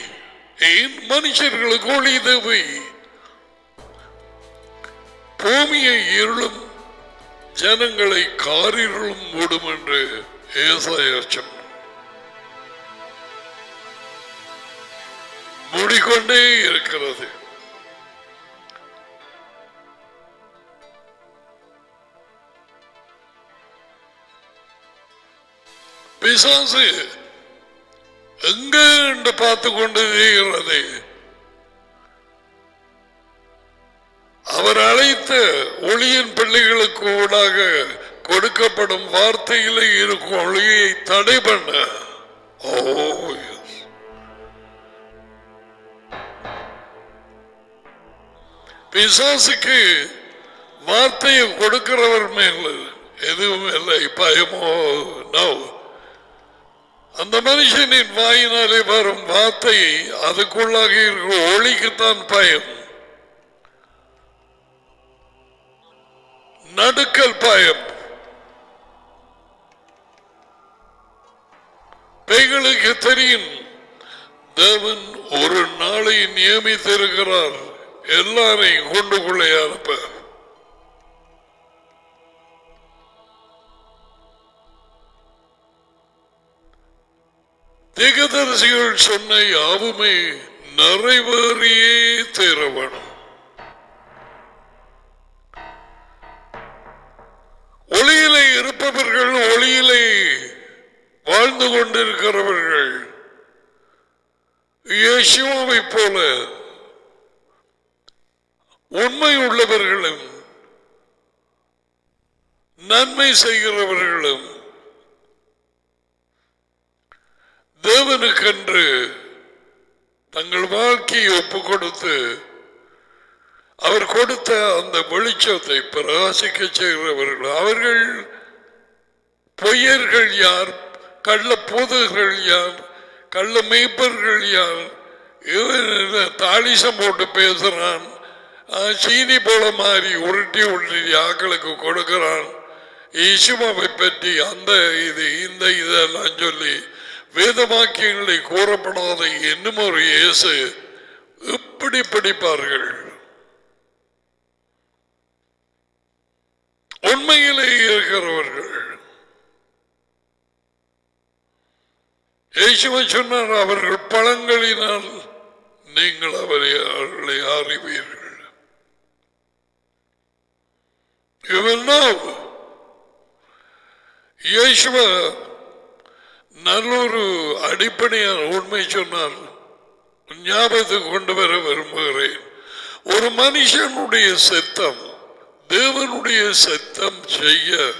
என் மனுஷர்களுக்கு ஒளி தேவை பூமியை இருளும் ஜனங்களை காரிருளும் மூடும் என்று ஏசாயம் மூடிக்கொண்டே இருக்கிறது. பிசாசு எங்க என்று பார்த்து கொண்டு இருக்கிறது. அவர் அழைத்த ஒளியின் பிள்ளைகளுக்கு ஊடாக கொடுக்கப்படும் வார்த்தையிலே இருக்கும் ஒளியை தடை பண்ண. பிசாசுக்கு வார்த்தையை கொடுக்கிறவர் மேல் எதுவும் இல்லை பயமோ? நோ அந்த மனுஷனின் வாயினாலே வரும் வார்த்தையை அதுக்குள்ளாக இருக்கிற ஒளிக்குத்தான் பயம். நடுக்கல் பயம். பெய்களுக்கு தெரியும் தேவன் ஒரு நாளை நியமித்திருக்கிறார். எல்லாரையும் கொண்டு கொள்ளை இருப்பார் திகதரிசிகள் சொன்ன யாவுமே நிறைவேறியே தீர ஒளியிலே இருப்பவர்கள் ஒளியிலே வாழ்ந்து கொண்டிருக்கிறவர்கள். இயேசுவை போல உண்மை உள்ளவர்களும் நன்மை செய்கிறவர்களும் தேவனுக்கென்று தங்கள் வாழ்க்கையை ஒப்பு கொடுத்து அவர் கொடுத்த அந்த வெளிச்சத்தை பிரகாசிக்க செய்கிறவர்கள் அவர்கள். பொய்யர்கள் யார்? கள்ள போதர்கள் யார்? கள்ள மெய்ப்பர்கள் யார்? தாளிசம் போட்டு பேசுறான்? சீனி போல மாறி உருட்டி உருட்டி ஆக்களுக்கு கொடுக்கிறான். இசுமாவை பற்றி அந்த இது இந்த இதெல்லாம் சொல்லி வேதவாக்கியங்களை கூறப்படாத என்னும் ஒரு இயேசு இப்படி படிப்பார்கள். உண்மையிலே இருக்கிறவர்கள் இயேசுவை சொன்னார் அவர்கள் பழங்களினால் நீங்கள் அவரை அவர்களை அறிவீர்கள் You will know. இயேசுவ நல்லொரு அடிப்படையான உண்மை சொன்னார் ஞாபகத்துக்கு கொண்டு வர விரும்புகிறேன் ஒரு மனுஷனுடைய சித்தம் தேவனுடைய சித்தம் செய்ய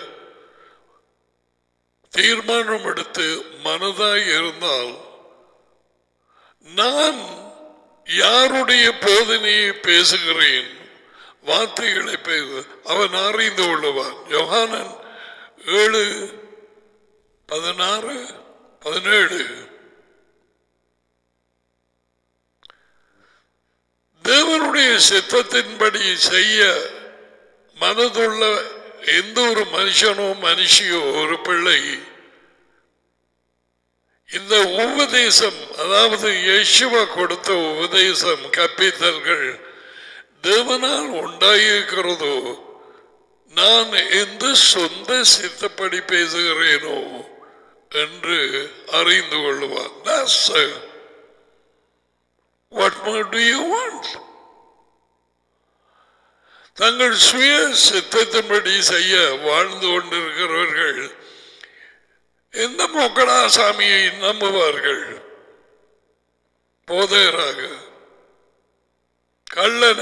தீர்மானம் எடுத்து மனதாய் இருந்தால் நான் யாருடைய போதனையை பேசுகிறேன்? வார்த்தைகளை பேசு. அவன் அறிந்து கொள்ளுவான். யோகானன் ஏழு பதினாறு பதினேழு. தேவனுடைய சித்தத்தின்படி செய்ய மனதுள்ள எந்த ஒரு மனுஷனோ மனுஷியோ ஒரு பிள்ளை இந்த உபதேசம் அதாவது யேசுவா கொடுத்த உபதேசம் கப்பித்தல்கள் தேவனால் உண்டாயிருக்கிறதோ நான் எந்த சொந்த சித்தப்படி பேசுகிறேனோ என்று அறிந்து கொள்வார் That's uh, what more do you want? தங்கள் சுய சித்தத்தின்படி செய்ய வாழ்ந்து கொண்டிருக்கிறவர்கள் எந்த மொக்கடாசாமியை நம்புவார்கள். போதையராக கள்ளன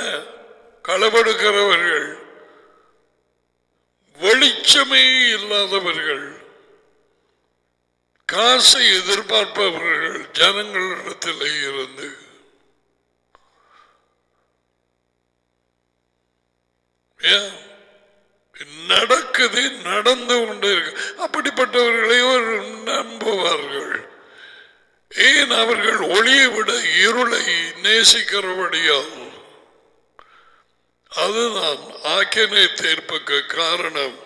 களவெடுக்கிறவர்கள் வெளிச்சமே இல்லாதவர்கள் காசை எதிர்பார்ப்பவர்கள் ஜனங்களிடத்தில் இருந்து ஏன்? நடக்குது நடந்து கொண்டு இருக்கு. அப்படிப்பட்டவர்களை நம்புவார்கள். ஏன் அவர்கள் ஒளியை விட இருளை நேசிக்கிறபடியால்? அதுதான் ஆக்கினை தீர்ப்புக்கு காரணம்.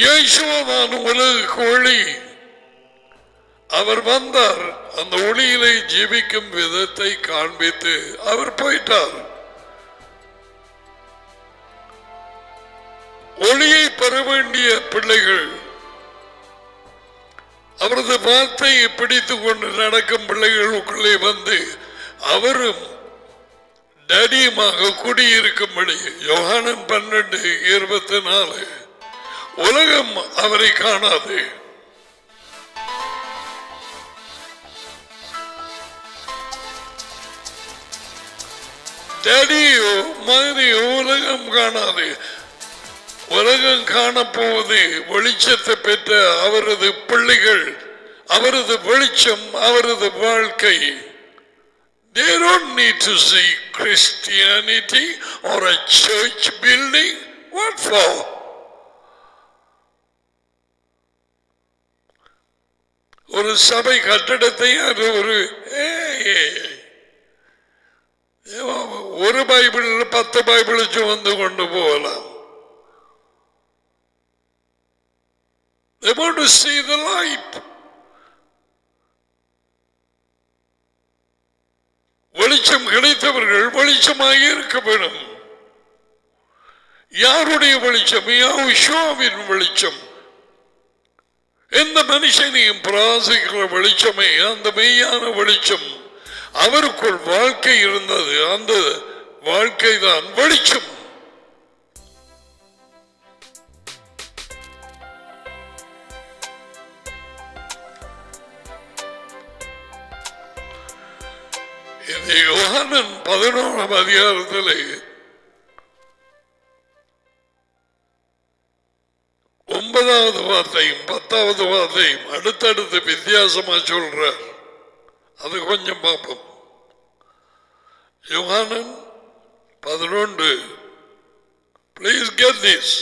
இயேசுவதான் உலகுக்கு கோழி. அவர் வந்தார். அந்த ஒளியிலே ஜீவிக்கும் விதத்தை காண்பித்து அவர் போயிட்டார். ஒளியை பெற வேண்டிய பிள்ளைகள் அவரது வார்த்தையை பிடித்துக் கொண்டு நடக்கும் பிள்ளைகளுக்குள்ளே வந்து அவரும் டடியுமாக குடியிருக்கும்படி யோகானன் பன்னெண்டு இருபத்தி நாலு. உலகம் அவரை காணாது. தடியோ மாதிரியோ உலகம் காணாது உலகம் காணப்போவது வெளிச்சத்தை பெற்ற அவரது பிள்ளைகள் அவரது வெளிச்சம் அவரது வாழ்க்கை They don't need to see Christianity or a church building. What for? ஒரு சபை கட்டடத்தை அது ஒரு ஏ ஒரு பைபிள் பத்து பைபிள் சுமந்து கொண்டு போகலாம் They want to see the light. வெளிச்சம் கிடைத்தவர்கள் வெளிச்சமாக இருக்க வேண்டும் யாருடைய வெளிச்சம் யாவின் வெளிச்சம் எந்த மனுஷனையும் பிராசிக்கிற வெளிச்சமே அந்த மெய்யான வெளிச்சம் அவருக்குள் வாழ்க்கை இருந்தது அந்த வாழ்க்கை தான் வெளிச்சம். இந்த யோகானன் பதினோராம் அதிகாரத்தில் ஒன்பதாவது வார்த்தையும் பத்தாவது வார்த்தையும் அடுத்தடுத்து வித்தியாசமா சொல்றார். அது கொஞ்சம் பார்ப்போம். யோகானன் பதினொன்று. பிளீஸ் கெட் திஸ்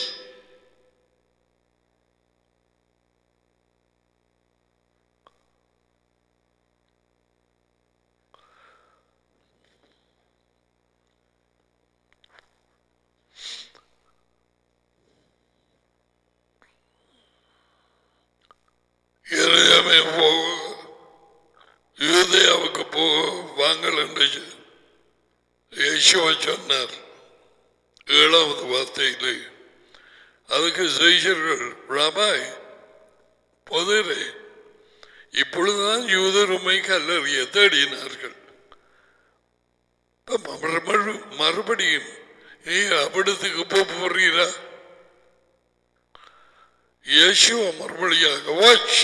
இருதயமே போகும் யூதேயாவுக்கு போக வாங்கல் என்று யேசுவா சொன்னார் ஏழாவது வார்த்தையிலே அதுக்கு செய்ஷர்கள் ராபாய் பொதுரே இப்பொழுதுதான் யூதர் உண்மை கல்லறிய தேடினார்கள் மறுபடியும் ஏ அபடத்துக்கு போறீரா இயேசுவ மறுபடியாக வாட்ச்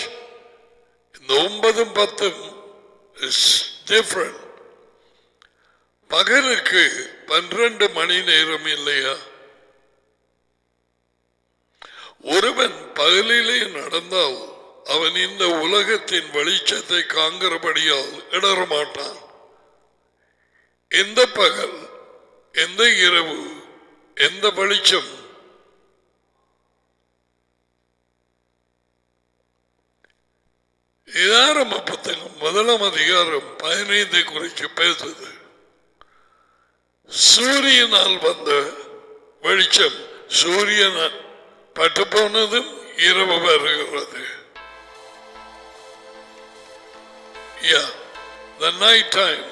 இந்த ஒன்பதும் பத்தும் இஸ் டிஃப்ரெண்ட் பகலுக்கு பன்னிரண்டு மணி நேரம் இல்லையா? ஒருவன் பகலிலே நடந்தால் அவன் இந்த உலகத்தின் வெளிச்சத்தை காங்கிறபடியால் இடறமாட்டான். எந்த பகல் எந்த இரவு எந்த வெளிச்சம்? இதாரம் புத்தகம் முதலாம் அதிகாரம் பதினைந்தை குறித்து பேசுது. சூரியனால் வந்த வெளிச்சம் சூரியன் பட்டு போனதும் இரவு வருகிறது Yeah, the night time.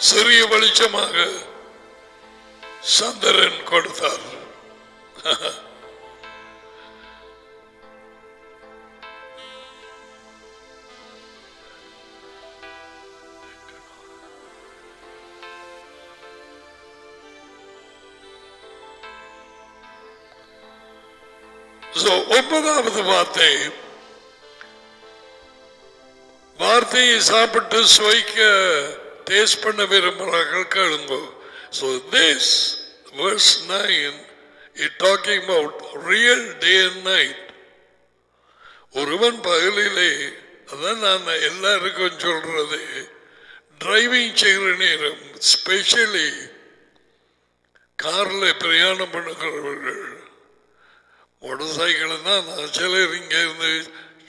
சிறிய வெளிச்சமாக சந்திரன் கொடுத்தார் So, ஒன்பதாவது வார்த்தை வார்த்தையை சாப்பிட்டு சுவைக்க டேஸ்ட் பண்ண விரும்புகிறார்கள் கேளுங்கோ. So this verse 9 it talking about real day and night. ஒருவன் பகலிலே அதான் நான் எல்லாருக்கும் சொல்றது டிரைவிங் செய்கிற நேரம் ஸ்பெஷலி கார்ல பிரயாணம் பண்ணுகிறவர்கள் மோட்டர் சைக்கிள் தான் நான் சிலர் இங்க இருந்து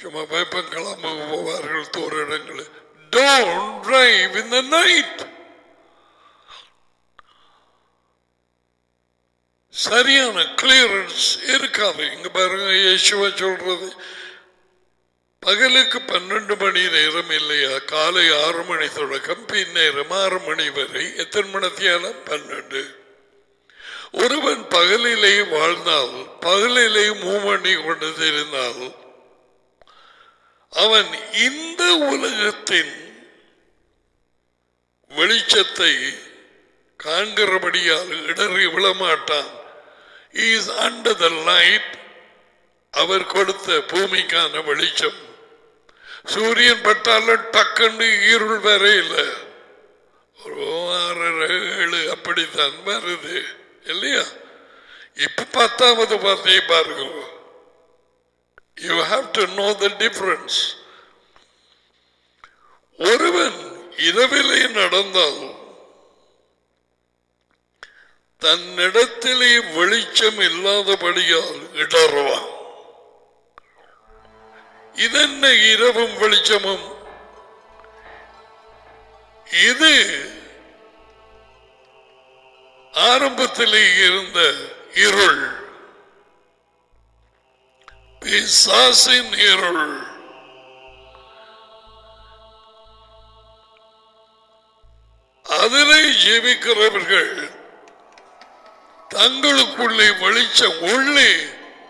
சும்மா பயப்பம் கிளம்ப போவார்கள் தோற இடங்கள் don't drive in the night சரியான கிளியரன்ஸ் இருக்காது. இங்க பாருங்க இயேசுவ சொல்றது. பகலுக்கு பன்னெண்டு மணி நேரம் இல்லையா? காலை ஆறு மணி தொடக்கம் பின்னேரம் ஆறு மணி வரை. எத்தனை மணத்தியால பன்னெண்டு. ஒருவன் பகலிலேயும் வாழ்ந்தால் பகலிலையும் மூவ் பண்ணி கொண்டு தெரிந்தால் அவன் இந்த உலகத்தின் வெளிச்சத்தை காண்கிறபடியால் இடறி விழமாட்டான் இஸ் அண்டர் த லைட் அவர் கொடுத்த பூமிக்கான வெளிச்சம் சூரியன் பட்டாலும் டக்குன்னு இருள் வேற இல்லை ஒரு ஏழு அப்படித்தான் வருது இல்லையா? இப்ப பத்தாவது வார்த்தையை பாருங்க. You have to know the difference ஒருவன் இரவிலே நடந்தால் தன்னிடத்திலே வெளிச்சம் இல்லாதபடியால் இடறுவான். இதென்ன இரவும் வெளிச்சமும்? இது ஆரம்பத்திலே இருந்த இருள் பிசாசின் இருள் அதிலே ஜீவிக்கிறவர்கள் தங்களுக்குள்ளே வெளிச்சம் உள்ளே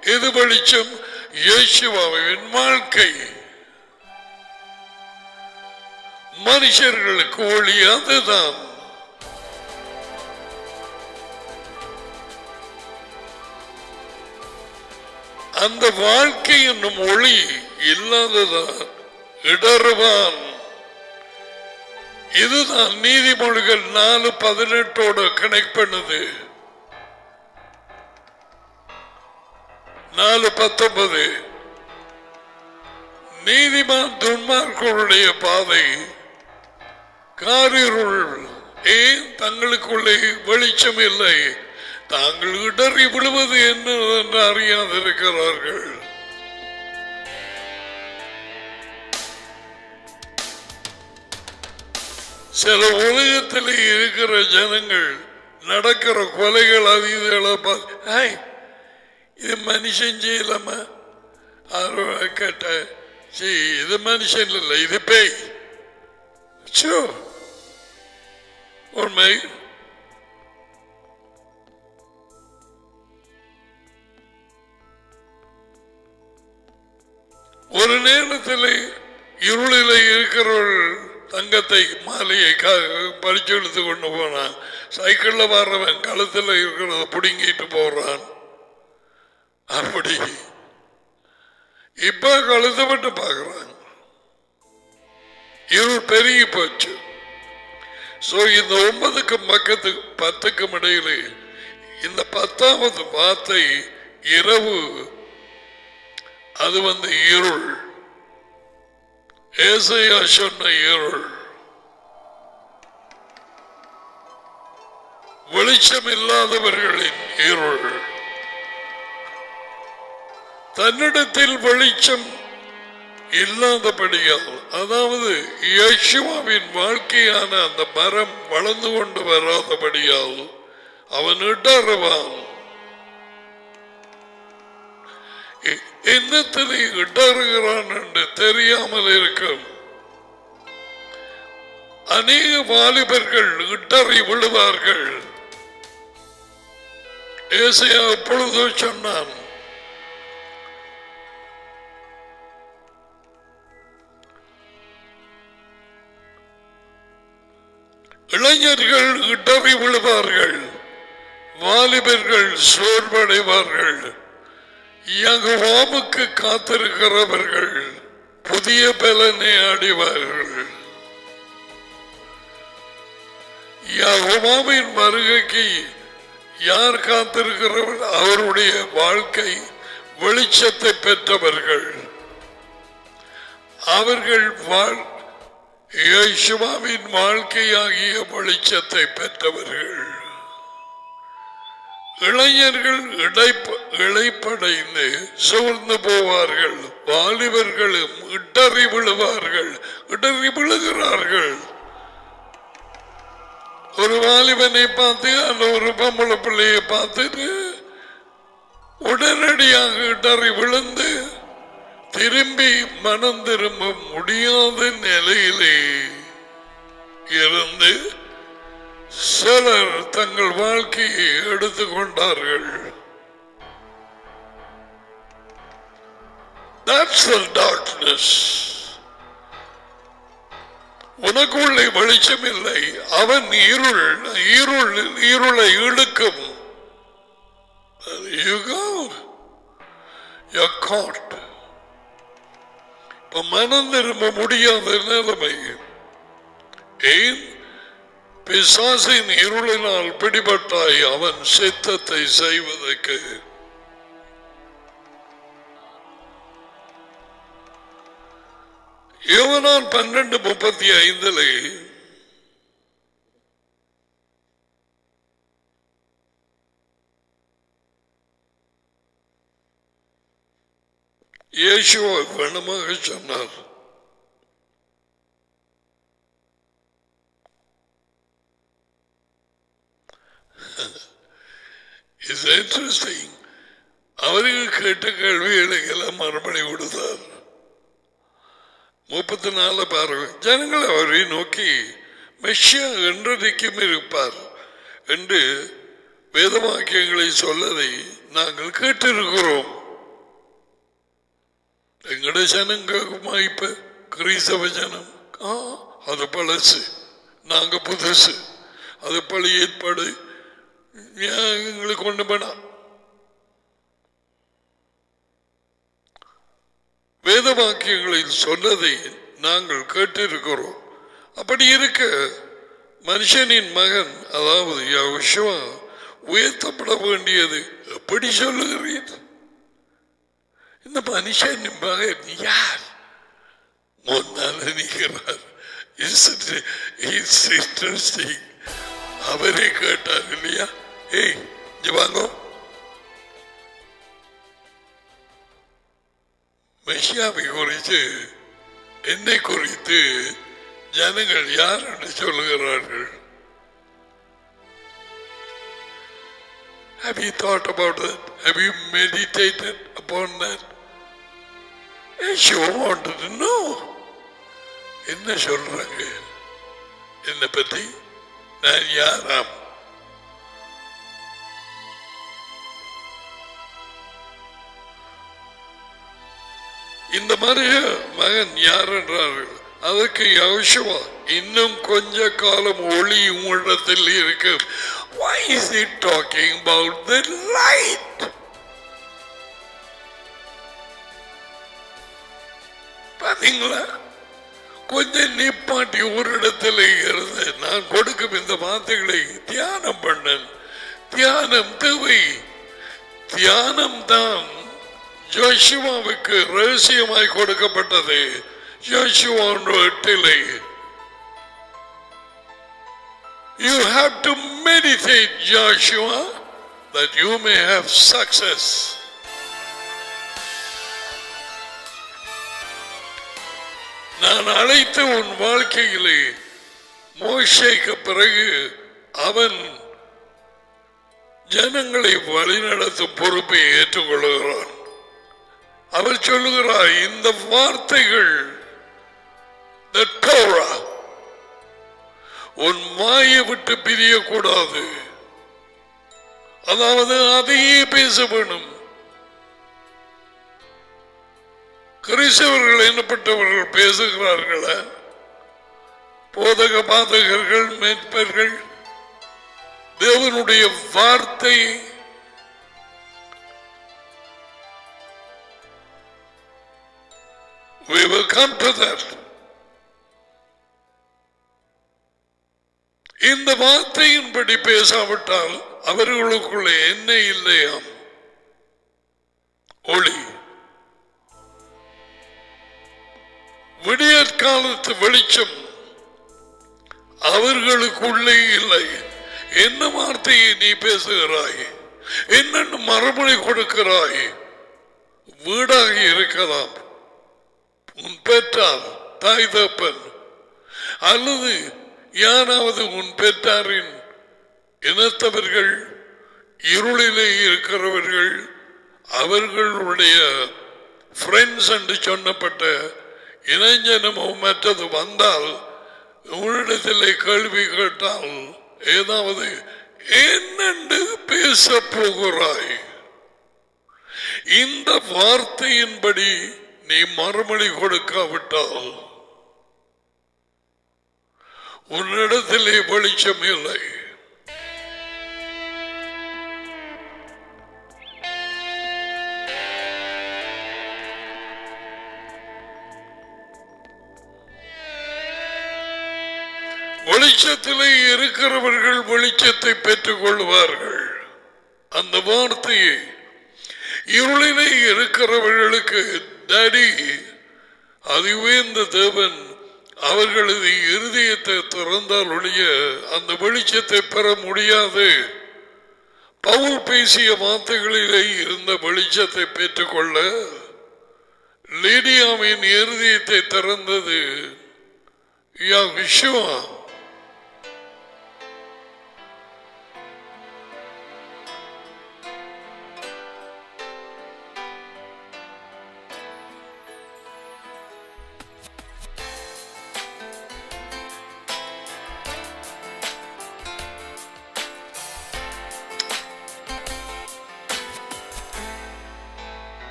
எது வெளிச்சம்? இயேசுவாவின் வாழ்க்கை. மனுஷர்களுக்கு ஒளி அதுதான் அந்த வாழ்க்கை என்னும் ஒளி இல்லாததான் இடறுவான். இதுதான் நீதிமொழிகள் நாலு பதினெட்டோட கனெக்ட் பண்ணுது. நாலு பத்தொன்பது. நீதிமான் துன்மார்களுடைய பாதை காரிருள் ஏன் தங்களுக்குள்ளே வெளிச்சம் இல்லை? தாங்கள் இடறி என்ன என்று அறியாதிருக்கிறார்கள். சில உலகத்தில் இருக்கிற ஜனங்கள் நடக்கிற கொலைகள் அது இதுகளை இது மனுஷன் செய்யலாமா ஆரோ கேட்ட சீ இது மனுஷன் இல்லை இது பேய். சோ உண்மை. ஒரு நேரத்தில் இருளில் இருக்கிறவர்கள் தங்கத்தை மாலையை பறிச்சு எடுத்து கொண்டு போனான் சைக்கிள்ல வர்றவன் கழுத்துல இருக்கிறத பிடுங்கிட்டு போறான். அப்படி இப்ப கழுத்து மட்டும் பார்க்கிறாங்க இருள் பெருகி போச்சு. சோ இந்த ஒன்பதுக்கும் பக்கத்துக்கு பத்துக்கும் இடையிலே இந்த பத்தாவது வார்த்தை இரவு அது வந்து இருள். ஏசையா சொன்ன இருள். வெளிச்சம் இல்லாதவர்களின் இருள். தன்னிடத்தில் வெளிச்சம் இல்லாதபடியால் அதாவது யேசுவாவின் வாழ்க்கையான அந்த மரம் வளர்ந்து கொண்டு வராதபடியால் அவன் இடறுவான். என்னத்தில் இடறுகிறான் என்று தெரியாமல் இருக்கும். அநேக வாலிபர்கள் இடறி விழுவார்கள். ஏசையா எப்பொழுதோ சொன்னான் இளைஞர்கள் இடறி விழுவார்கள். வாலிபர்கள் சோர்வடைவார்கள். யகோவாவுக்கு காத்திருக்கிறவர்கள் புதிய பலனை அடைவார்கள். யகோவாவின் வருகைக்கு யார் காத்திருக்கிறவர்? அவருடைய வாழ்க்கை வெளிச்சத்தை பெற்றவர்கள். அவர்கள் வாழ் இயேசுவாவின் வாழ்க்கையாகிய வெளிச்சத்தை பெற்றவர்கள். இளைஞர்கள் இடைப்ப- இளைப்படைந்து சூழ்ந்து போவார்கள். வாலிபர்களும் இடறி விழுவார்கள். இடறி விழுகிறார்கள். ஒரு வாலிபனை பார்த்து அந்த ஒரு பொம்பளை பிள்ளையை பார்த்துட்டு உடனடியாக இடறி விழுந்து திரும்பி மனம் திரும்ப முடியாத நிலையிலே இருந்து சிலர் தங்கள் வாழ்க்கையை எடுத்துக்கொண்டார்கள். That's the உனக்குள்ளே வெளிச்சம் இல்லை. அவன் இருள் இருள் இருளை இழுக்கும். மனம் திரும்ப முடியாத நிலைமை. ஏன்? பிசாசின் இருளினால் பிடிபட்டாய் அவன் சித்தத்தை செய்வதற்கு. யோவனான் பன்னெண்டு முப்பத்தி ஐந்திலே இயேசுவை வேணுமாக சொன்னார். இட்ஸ் இன்ட்ரெஸ்டிங் அவர்கள் கேட்ட கேள்விகளை எல்லாம் மறுபடி கொடுத்தார் முப்பத்தி நாலு பார்வை. ஜனங்கள் அவரை நோக்கி மெஷியா என்றைக்கும் இருப்பார் என்று வேதவாக்கியங்களை சொல்லதை நாங்கள் கேட்டிருக்கிறோம். எங்கட ஜனம் கேட்குமா இப்ப? கிறிஸ்தவ ஜனம். அது பழசு. நாங்க புதுசு. அது பழைய ஏற்பாடு. எங்களுக்கு கொண்டு போனா வேத வாக்கியங்களில் சொன்னதை நாங்கள் கேட்டிருக்கிறோம் அப்படி இருக்க மனுஷனின் மகன் அதாவது யெகோஷுவா உயர்த்தப்பட வேண்டியது எப்படி சொல்லுகிறீர் இந்த மனுஷனின் மகன் யார் முன்னால் நிற்கிறார் இன்ட்ரெஸ்டிங் அவரே கேட்டார் இல்லையா ஏய் இங்க வாங்கோ மெஷியாவை குறித்து என்னை குறித்து ஜனங்கள் யார் என்று சொல்லுகிறார்கள் Have you thought about that? Have you meditated upon that? And she wanted to know. என்ன சொல்றாங்க என்னை பத்தி நான் யாராம் இந்த மாதிரி மகன் யார் என்றார்கள் அதற்கு யோசுவா இன்னும் கொஞ்ச காலம் ஒளி உங்களிடத்தில் இருக்கு Why is he talking about the light? பார்த்தீங்களா கொஞ்சம் நிப்பாட்டி ஒரு இடத்துல இருந்து நான் கொடுக்கும் இந்த வார்த்தைகளை தியானம் பண்ணேன் தியானம் தேவை. தியானம் தான் ஜோஷுவாவுக்கு ரகசியமாய் கொடுக்கப்பட்டது. Joshua you You have to meditate, Joshua, that you may have success. நான் அழைத்த உன் வாழ்க்கையிலே மோஷைக்கு பிறகு அவன் ஜனங்களை வழிநடத்தும் பொறுப்பை ஏற்றுக்கொள்கிறான். அவர் சொல்லுகிறார் இந்த வார்த்தைகள் உன் மாயை விட்டு பிரியக்கூடாது. அதாவது அதையே பேச வேணும். கிறிஸ்தவர்கள் என்னப்பட்டவர்கள் பேசுகிறார்கள? போதக பாதகர்கள் மேற்பர்கள் தேவனுடைய வார்த்தை We will come to that. இந்த வார்த்தையின்படி பேசாவிட்டால் அவர்களுக்குள்ளே என்ன இல்லையாம்? ஒளி. விடியற்காலத்து வெளிச்சம் அவர்களுக்குள்ளே இல்லை. என்ன வார்த்தையை நீ பேசுகிறாய்? என்னென்ன மறுமொழி கொடுக்கிறாய்? வீடாக இருக்கலாம். உன் பெற்றார் தாய் தப்பன் அல்லது யாராவது உன் பெற்றாரின் இனத்தவர்கள் இருளிலே இருக்கிறவர்கள் அவர்களுடைய ஃப்ரெண்ட்ஸ் என்று சொன்னப்பட்ட இளைஞனமோ மற்றது வந்தால் உன்னிடத்திலே கேள்வி கேட்டால் ஏதாவது என்னென்று பேச போகிறாய்? இந்த வார்த்தையின்படி நீ மறுமொழி கொடுக்காவிட்டால் உன்னிடத்திலே வெளிச்சம் இல்லை. வெளிச்சத்திலே இருக்கிறவர்கள் வெளிச்சத்தை பெற்றுக் கொள்வார்கள். அந்த வார்த்தையை இருளிலே இருக்கிறவர்களுக்கு தடி. அதுவே இந்த தேவன் அவர்களது இருதயத்தை திறந்தால் ஒழிய அந்த வெளிச்சத்தை பெற முடியாது. பவுல் பேசிய வார்த்தைகளிலே இருந்த வெளிச்சத்தை பெற்றுக்கொள்ள லீடியாவின் இருதயத்தை திறந்தது. யா விஸ்வா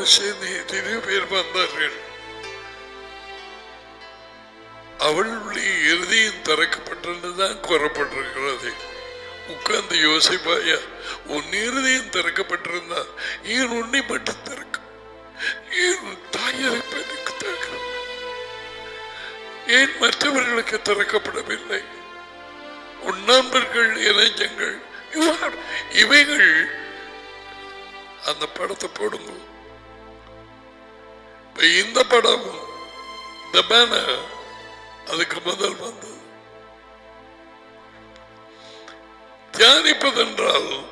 அவளோடு சேர்ந்து எத்தனையோ பேர் வந்தார்கள். அவளுடைய இறுதியும் திறக்கப்பட்டதுதான் கூறப்பட்டிருக்கிறது. உட்கார்ந்து யோசிப்பாயா உன் இருதயம் திறக்கப்பட்டிருந்தா ஏன் உன்னை மட்டும் திறக்கும் ஏன் உன் தாயரை பெண்ணுக்கு திறக்கும் ஏன் மற்றவர்களுக்கு திறக்கப்படவில்லை? உண்ணாம்பர்கள் இளைஞர்கள் இவைகள். அந்த படத்தை போடுங்க. இந்த படம் இந்த பேனர் அதுக்கு முதல் வந்தது. தியானிப்பதென்றால்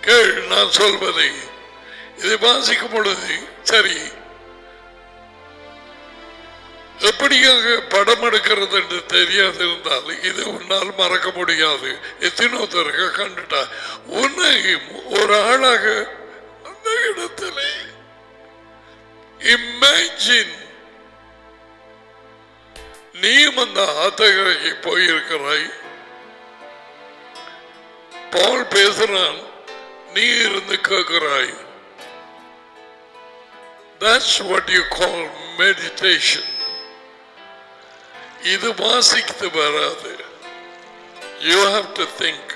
கேள் நான் சொல்வதை. இதை வாசிக்கும் பொழுது சரி எப்படியாக படம் எடுக்கிறது என்று தெரியாது இருந்தால் இது உன்னால் மறக்க முடியாது. எத்தனோ கண்டுட்டா. உன்னை ஒரு ஆளாக அந்த இடத்திலே இமேஜின் நீயும் அந்த ஆத்தகரைக்கு போயிருக்கிறாய். பால் பேசுறான் நீ இருந்து கேட்கிறாய். That's what you call meditation. இது வாசித்து வராது. யூ have to திங்க்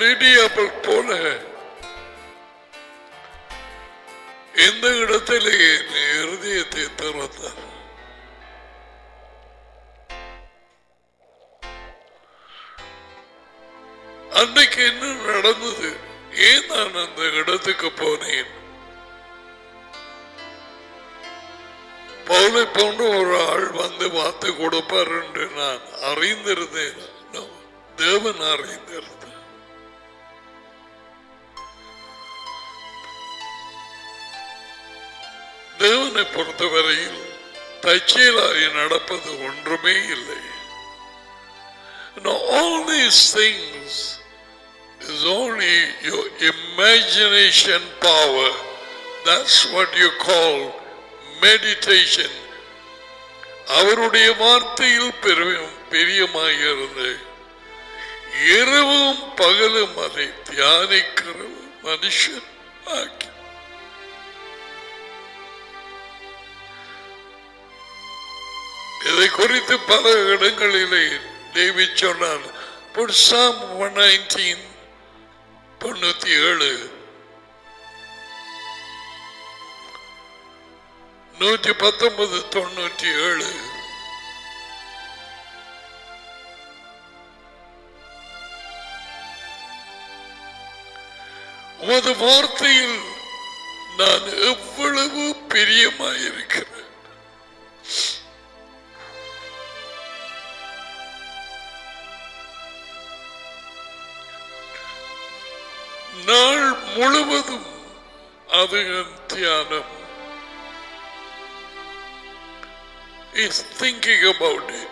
லிடியாப்பல் போல. எந்த இடத்திலேயே நீ இருதயத்தை திறந்தார் அன்னைக்கு என்ன நடந்தது? ஏன் நான் அந்த இடத்துக்கு போனேன்? பவுலை போன்ற ஒரு ஆள் வந்து வார்த்தை கொடுப்பார் என்று நான் அறிந்திருந்தேன். தேவன் அறிந்திருந்தேன் பொறுத்தவரையில் தச்சீலாய் நடப்பது ஒன்றுமே இல்லை all these things is only your imagination power. That's what you call meditation. அவருடைய வார்த்தையில் பெரும் பெரியமாயிருந்து இரவும் பகலும் அதை தியானிக்கிற மனுஷன் ஆக்கி இதை குறித்து பல இடங்களிலே தேவி சொன்னான். புட்சாம் ஒன் நைன்டீன் தொண்ணூத்தி ஏழு நூற்றி பத்தொன்பது தொண்ணூற்றி ஏழு உமது வார்த்தையில் நான் எவ்வளவு பிரியமாயிருக்கிறேன். நாள் முழுவதும் அது என் தியானம் is thinking about it.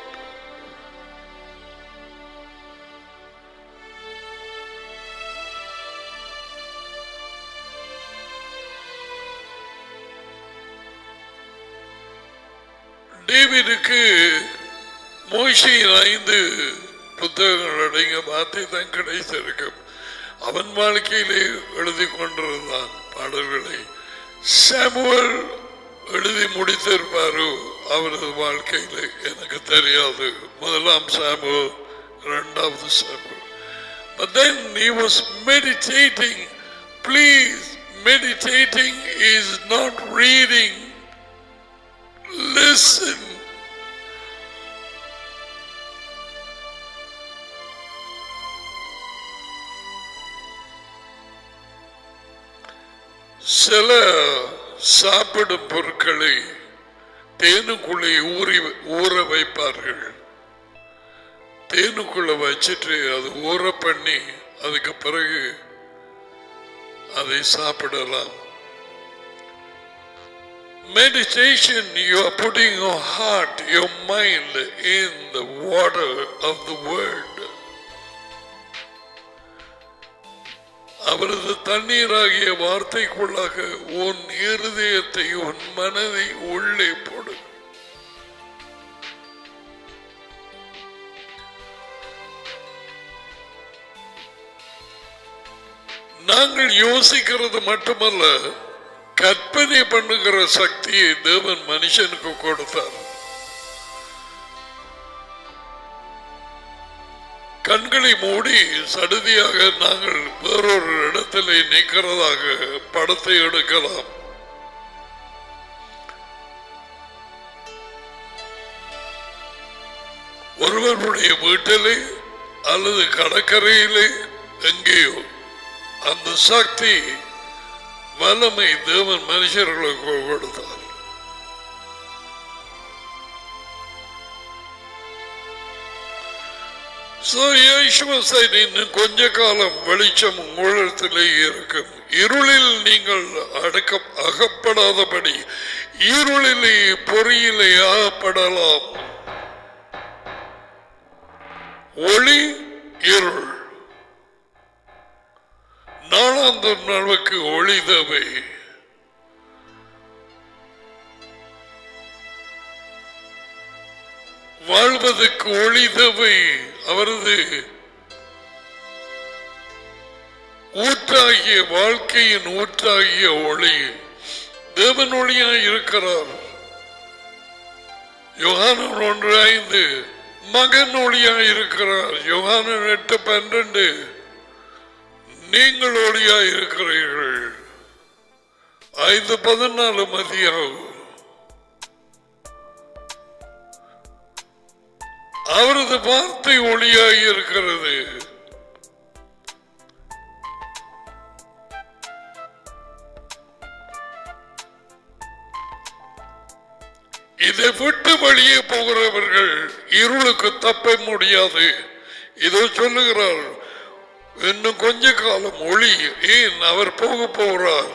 டேவிடுக்கு மோஷியின் ஐந்து புத்தகங்கள் அடங்கிய வார்த்தை தான் கிடைத்திருக்கும் அவன் வாழ்க்கையிலே எழுதி கொண்டிருந்தான் பாடல்களை சாமுவல் எழுதி முடித்திருப்பாரோ அவரது வாழ்க்கையில் எனக்கு தெரியாது முதலாம் சாமுவல் இரண்டாவது Samuel But then he was meditating. Please, meditating is not reading. Listen. சில சாப்பிடும் பொருட்களை தேனுக்குள்ளே ஊறி ஊற வைப்பார்கள் தேனுக்குள்ள வச்சிட்டு அது ஊற பண்ணி அதுக்கு பிறகு அதை சாப்பிடலாம் Meditation, you are putting your heart, your mind in the water of the Word. அவரது தண்ணீராகிய வார்த்தைக்குள்ளாக உன் இருதயத்தை உன் மனதை உள்ளே போடு. நாங்கள் யோசிக்கிறது மட்டுமல்ல கற்பனை பண்ணுகிற சக்தியை தேவன் மனுஷனுக்கு கொடுத்தார். கண்களை மூடி சடுதியாக நாங்கள் வேறொரு இடத்திலே நிற்கிறதாக படத்தை எடுக்கலாம். ஒருவருடைய வீட்டிலே அல்லது கடற்கரையிலே எங்கேயோ அந்த சக்தி வல்லமை தேவன் மனுஷர்களுக்கு கொடுத்தார். So, இன்னும் கொஞ்ச காலம் வெளிச்சம் உங்களிடத்திலே இருக்கும். இருளில் நீங்கள் அடக்க அகப்படாதபடி இருளிலே பொறியிலே அகப்படலாம் ஒளி இருள். நாளாந்தம் நாளுக்கு ஒளி தேவை வாழ்வதற்கு ஒளிதவை அவரது ஊற்றாகிய வாழ்க்கையின் ஊற்றாகிய ஒளி தேவன் ஒளியாய் இருக்கிறார். யோகானன் ஒன்று ஐந்து மகன் ஒளியாய் இருக்கிறார். யோகானன் எட்டு பன்னிரண்டு நீங்கள் ஒளியாய் இருக்கிறீர்கள். ஐந்து பதினாலு மதியாகும். அவரது வார்த்தை ஒளியாகி இருக்கிறது. இதை விட்டு வெளியே போகிறவர்கள் இருளுக்கு தப்ப முடியாது. இதோ சொல்லுகிறார் இன்னும் கொஞ்ச காலம் ஒளி ஏன் அவர் போக போகிறார்?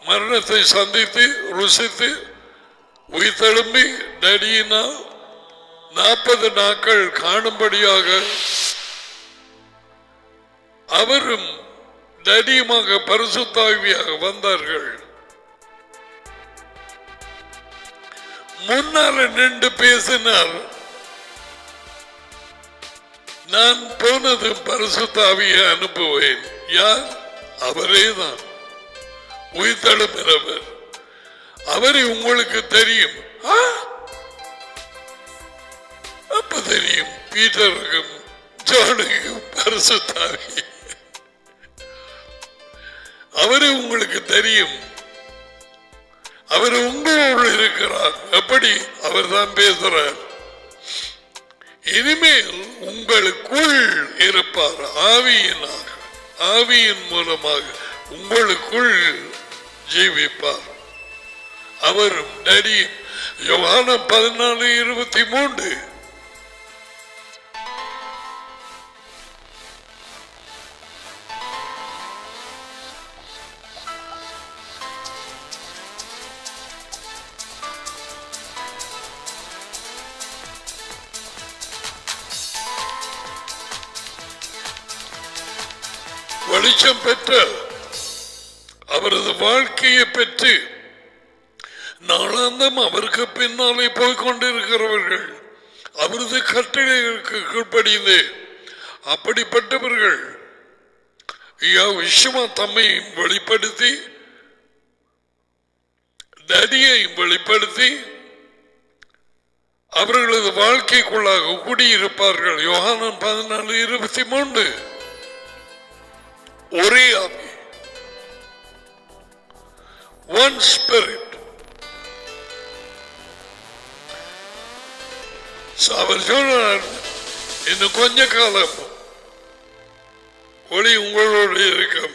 மரணத்தை சந்தித்து ருசித்து உயிர் தழும்பி டடியினால் நாற்பது நாட்கள் காணும்படியாக அவரும் டடியுமாக பரிசுத்தாவியாக வந்தார்கள். முன்னால நின்று பேசினார் நான் போனதும் பரிசுத்தாவியை அனுப்புவேன். யார்? அவரே தான் உயிர்த்தெழுப்பினவர் அவரை உங்களுக்கு தெரியும். ஆ? அப்ப தெரியும் பீட்டருக்கும் ஜானுக்கும் பரிசுத்தாவி அவரு உங்களுக்கு தெரியும். அவர் உங்களோடு இருக்கிறார். எப்படி அவர் தான் பேசுறார். இனிமேல் உங்களுக்குள் இருப்பார். ஆவியினாக ஆவியின் மூலமாக உங்களுக்குள் ஜீவிப்பார். அவரும் நடியும் யோகான பதினாலு இருபத்தி மூன்று. வெளிச்சம் பெற்ற அவரது வாழ்க்கையை பெற்று நாளாந்தம் அவருக்கு பின்னாலே போய்கொண்டிருக்கிறவர்கள் அவரது கட்டளைகளுக்கு கீழ்ப்படிந்து அப்படிப்பட்டவர்கள் விஷமா தம்மையும் வெளிப்படுத்தி தடியை வெளிப்படுத்தி அவர்களது வாழ்க்கைக்குள்ளாக குடியிருப்பார்கள். யோகானன் பதினாலு இருபத்தி மூன்று. ஒரே ஆவி. ஒன் ஸ்பிரிட் அவர் சொன்னார் இன்னும் கொஞ்ச காலம் ஒளி உங்களோடு இருக்கும்.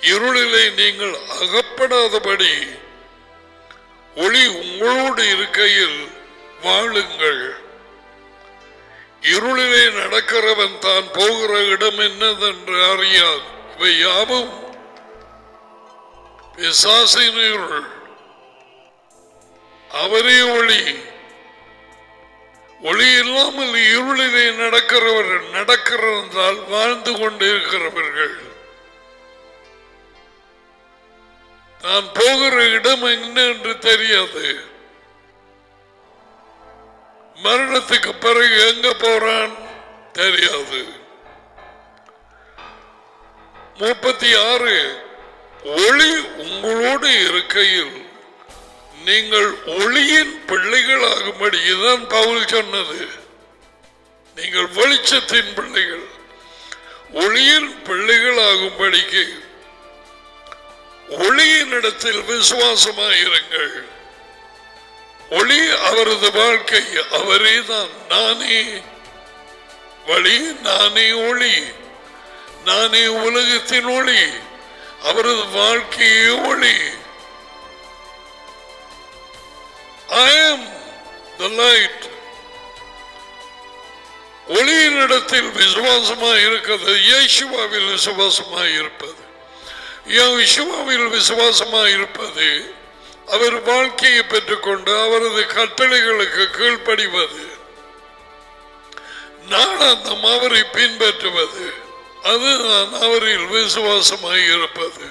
இருளிலே நீங்கள் அகப்படாதபடி ஒளி உங்களோடு இருக்கையில் வாழுங்கள். இருளிலே நடக்கிறவன் தான் போகிற இடம் என்னதென்று அறியாது. இவை யாவும் பிசாசின் இருள் அவரே ஒளி. ஒளி இல்லாமல் இருளிலே நடக்கிறவர்கள் நடக்கிறதால் வாழ்ந்து கொண்டிருக்கிறவர்கள். நான் போகிற இடம் என்ன என்று தெரியாது. மரணத்துக்கு பிறகு எங்க போறான்? தெரியாது. முப்பத்தி ஆறு ஒளி உங்களோடு இருக்கையில் நீங்கள் ஒளியின் பிள்ளைகளாகும்படி இதுதான் பவுல் சொன்னது. நீங்கள் வெளிச்சத்தின் பிள்ளைகள் ஒளியின் பிள்ளைகளாகும்படிக்கு ஒளியின் இடத்தில் விசுவாசமாயிருங்கள். ஒளி அவரது வாழ்க்கை அவரே தான். நானே வழி நானே ஒளி நானே உலகத்தின் ஒளி அவரது வாழ்க்கையே ஒளி. ஐ am the லைட் ஒளியின் இடத்தில் விசுவாசமாய் இருக்கிறது. இயேசுவாவில் விசுவாசமாக இருப்பது. யா விசுவாவில் விசுவாசமாக இருப்பது அவர் வாழ்க்கையை பெற்றுக்கொண்டு அவரது கட்டளைகளுக்கு கீழ்ப்படிவது நாளாந்தம் அவரை பின்பற்றுவது அதுதான் அவரில் விசுவாசமாய் இருப்பது.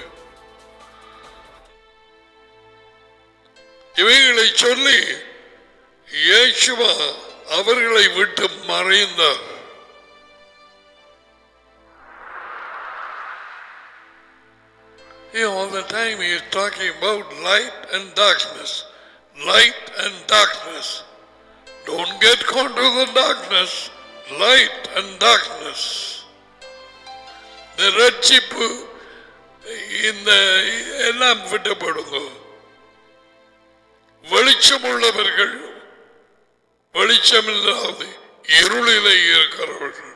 இவைகளை சொல்லி இயேசுவா அவர்களை விட்டு மறைந்தார். He, all the time he is talking about light and darkness. Light and darkness. Don't get caught to the darkness. Light and darkness. இந்த ரட்சிப்பு இந்த எல்லாம் விட்டப்படுங்க வெளிச்சம் உள்ளவர்கள் வெளிச்சமில்லாது இருளிலே இருக்கிறவர்கள்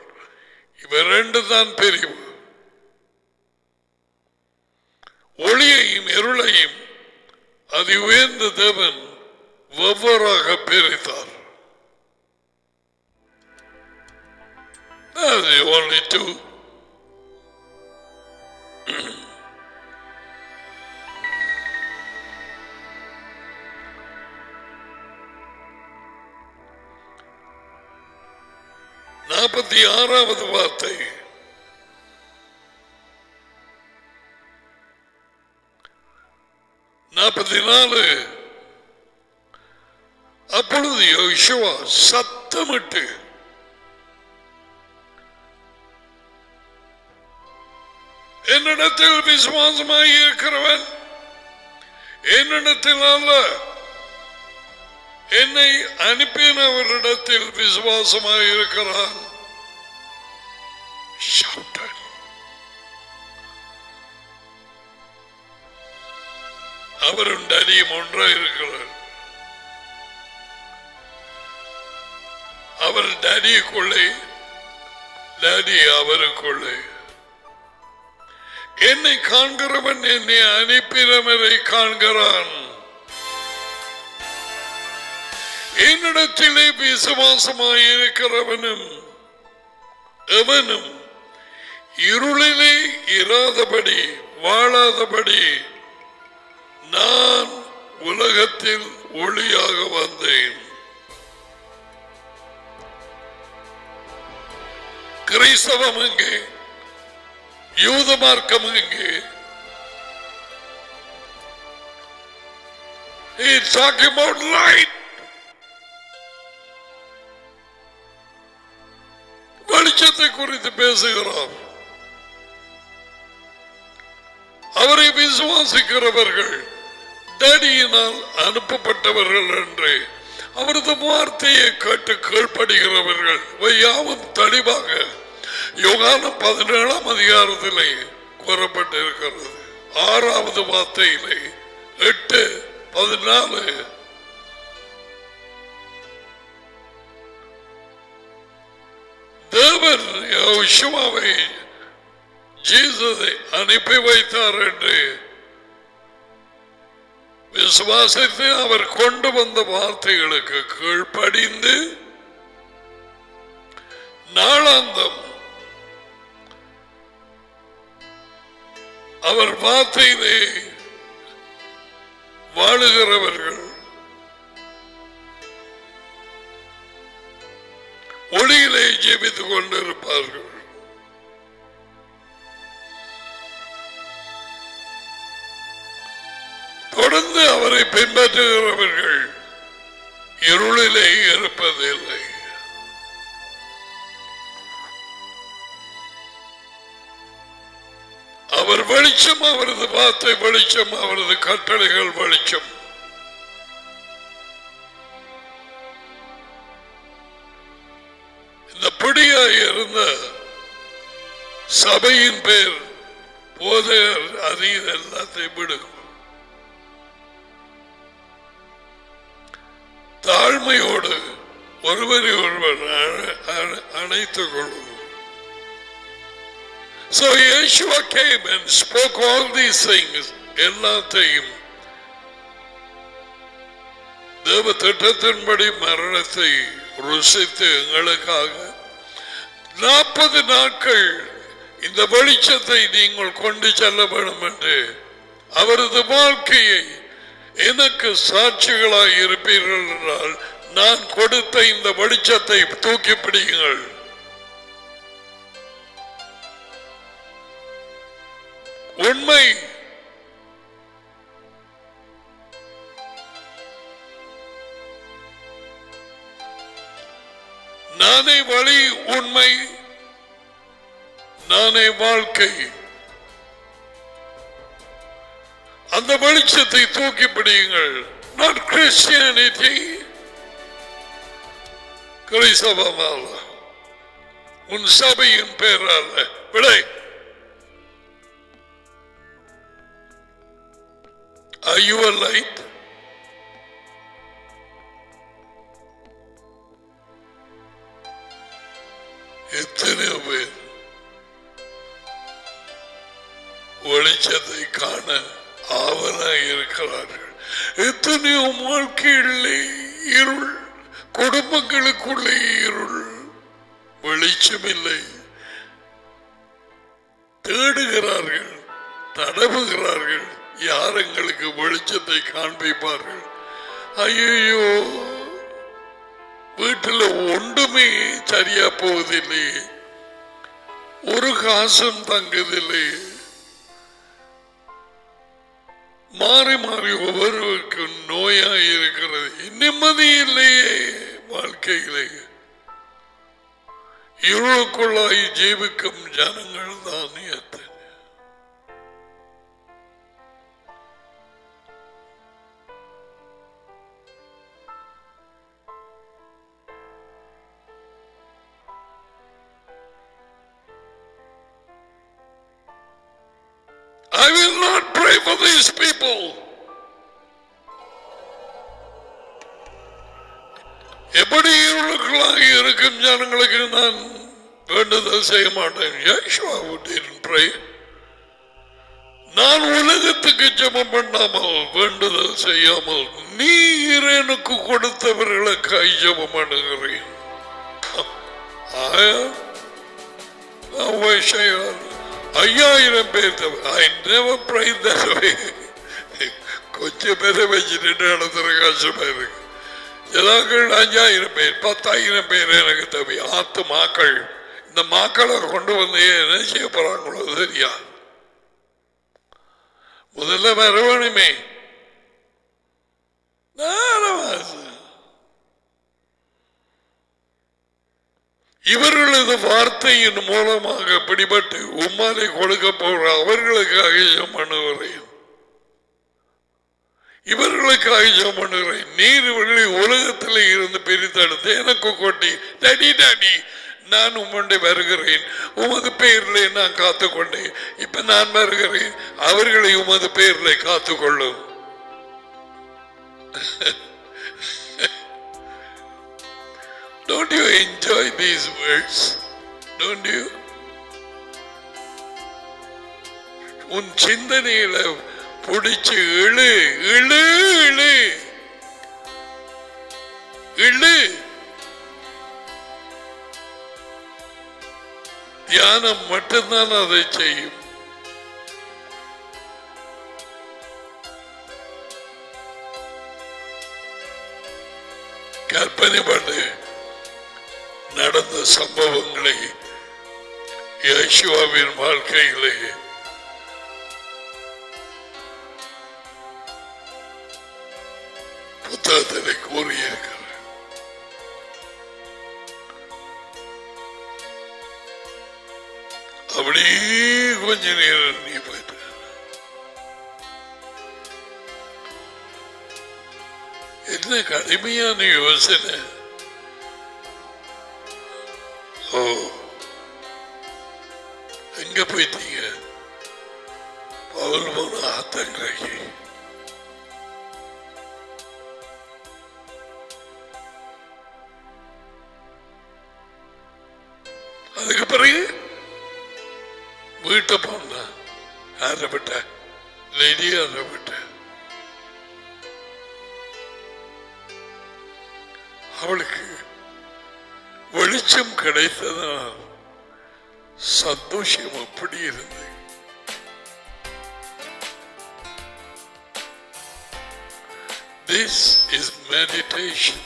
இவர் ரெண்டு தான் பெரியவர் ஒளியையும் இருளையும் அதி உயர்ந்த தேவன் வெவ்வேறாக பிரித்தார். That's the only நாற்பத்தி ஆறாவது வார்த்தை. நாற்பத்தி நாலு. அப்பொழுது யோசுவா சத்தமிட்டு என்னிடத்தில் விசுவாசமாக இருக்கிறவன் என்னிடத்தில் அல்ல. என்னை அனுப்பினவரிடத்தில் விசுவாசமாக இருக்கிறான். அவரும் டலியும் ஒன்றா இருக்கிறார். அவர் டடிக்குள்ளே டலி அவருக்குள்ளே என்னை காண்கிறவன் என்னை அனுப்பினவரை காண்கிறான். என்னிடத்திலே விசுவாசமாயிருக்கிறவனும் எவனும் இருளிலே இராதபடி வாழாதபடி நான் உலகத்தில் ஒளியாக வந்தேன். கிறிஸ்தவம் எங்கே யூத மார்க்கம் எங்கே He's talking about light. வெளிச்சத்தை குறித்து பேசுகிறார். அவரை விசுவாசிக்கிறவர்கள் தேடியினால் அனுப்பப்பட்டவர்கள் என்று அவரது வார்த்தையை கேட்டு கீழ்ப்படுகிறவர்கள் இவை யாவும் தெளிவாக யோகான பதினேழாம் அதிகாரத்திலே கூறப்பட்டிருக்கிறது. ஆறாவது வார்த்தையிலே எட்டு பதினாலு. தேவன் யோசுவாவை ஜீசதை அனுப்பி வைத்தார் என்று விசுவாசத்தை அவர் கொண்டு வந்த வார்த்தைகளுக்கு கீழ்ப்படிந்து நாளாந்தம் அவர் வார்த்தையிலே வாழுகிறவர்கள் ஒளியிலே ஜெபித்துக் கொண்டிருப்பார்கள் தொடர்ந்து அவரை பின்பற்றுகிறவர்கள் இருளிலே இருப்பதில்லை. அவர் வெளிச்சம் அவரது வார்த்தை வெளிச்சம் அவரது கட்டளைகள் வெளிச்சம். இந்த பிடியாய் இருந்த சபையின் பேர் போதையர் அது எல்லாத்தையும் விடும் தாழ்மையோடு ஒருவரை ஒருவர் அணைத்துக் கொள்ளும் So Yeshua came and spoke all these things எல்லாத்தையும். தேவ திட்டத்தின்படி மரணத்தை ருசித்து எங்களுக்காக நாற்பது நாட்கள் இந்த வெளிச்சத்தை நீங்கள் கொண்டு செல்ல வேண்டும் என்று அவரது வாழ்க்கையை எனக்கு சாட்சிகளாய் இருப்பீர்கள் என்றால் நான் கொடுத்த இந்த வெளிச்சத்தை தூக்கி பிடியுங்கள். உண்மை. நானே வழி உண்மை. நானே வாழ்க்கை. அந்த வெளிச்சத்தை தூக்கி பிடியுங்கள். நான் கிறிஸ்டியானிட்டி கிறிஸ்தவமால உன் சபையின் பெயரால் விடை. Are you a light? எத்தனையோ பேர் வெளிச்சத்தை காண ஆவலாக இருக்கிறார்கள். எத்தனையோ வாழ்க்கையிலே இருள் குடும்பங்களுக்குள்ளே இருள் வெளிச்சமில்லை. தேடுகிறார்கள் தடவுகிறார்கள் யார் எங்களுக்கு வெளிச்சத்தை காண்பிப்பார்கள்? ஐயோ வீட்டில் ஒன்றுமே சரியா போவதில்லை. ஒரு காசும் தங்குதில்லை மாறி மாறி ஒவ்வொருவருக்கும் நோயாய் இருக்கிறது. நிம்மதி இல்லையே வாழ்க்கையிலே. இருளுக்குள்ளாய் ஜீவிக்கும் ஜனங்கள் தான் எத்தனை I will not pray for these people. எப்படி இருளுக்களாக இருக்கும் ஜனங்களுக்கு நான் வேண்டுதல் செய்ய மாட்டேன். Yeshua didn't நான் உலகத்துக்கு ஜபம் பண்ணாமல் வேண்டுதல் செய்யாமல் நீ இறைனுக்கு கொடுத்தவர்களுக்காய் ஜபம் பண்ணுகிறேன். I- I wish ஐயாயிரம் பேர் ஐ never prayed that way கொஞ்சம் பேரை வச்சுட்டு நடத்துற கஷ்டமா இருக்கு ஜனாக்கள் அஞ்சாயிரம் பேர் பத்தாயிரம் பேர் எனக்கு தேவை. ஆத்து மாக்கள். இந்த மாக்களை கொண்டு வந்து என்ன செய்ய போறாங்களோ தெரியா? முதல்ல வரவணுமே இவர்களது வார்த்தையின் மூலமாக பிடிபட்டு உம்மாலை கொடுக்க போற அவர்களுக்காக ஜெபம் பண்ணுகிறேன் இவர்களுக்காக ஜெபம் பண்ணுகிறேன் நீர் இவர்களை உலகத்தில் இருந்து பிரித்தெடுத்து எனக்கு கொட்டி டடி டாடி நான் உம்முண்டை வருகிறேன். உமது பெயரில் நான் காத்துக்கொண்டேன் இப்ப நான் வருகிறேன். அவர்களை உமது பெயரில் காத்துக்கொள்ளும் Don't you enjoy these words? Don't you? உன் சிந்தனையில பிடிச்சு இழு இழு இழு இழு தியானம் மட்டும்தான் அதை செய்யும் கற்பனை பண்ணு நடந்த சம்பவங்களை யேசுவாவின் வாழ்க்கையிலே புத்தகத்திலே கூறியிருக்கிறார். அப்படியே கொஞ்ச நேரம் நீ போயிட்டு என்ன கடுமையான யோசனை. ஓ எங்க போயிட்டீங்க? பவுல் போன ஆத்தங்கரைக்கு. அதுக்கு பிறகு வீட்டை போன ஆரம்பிட்ட லேடி ஆரம்பிட்ட அவளுக்கு வெளிச்சம் கிடைத்ததால் சந்தோஷம் அப்படி இருந்தது. This is meditation.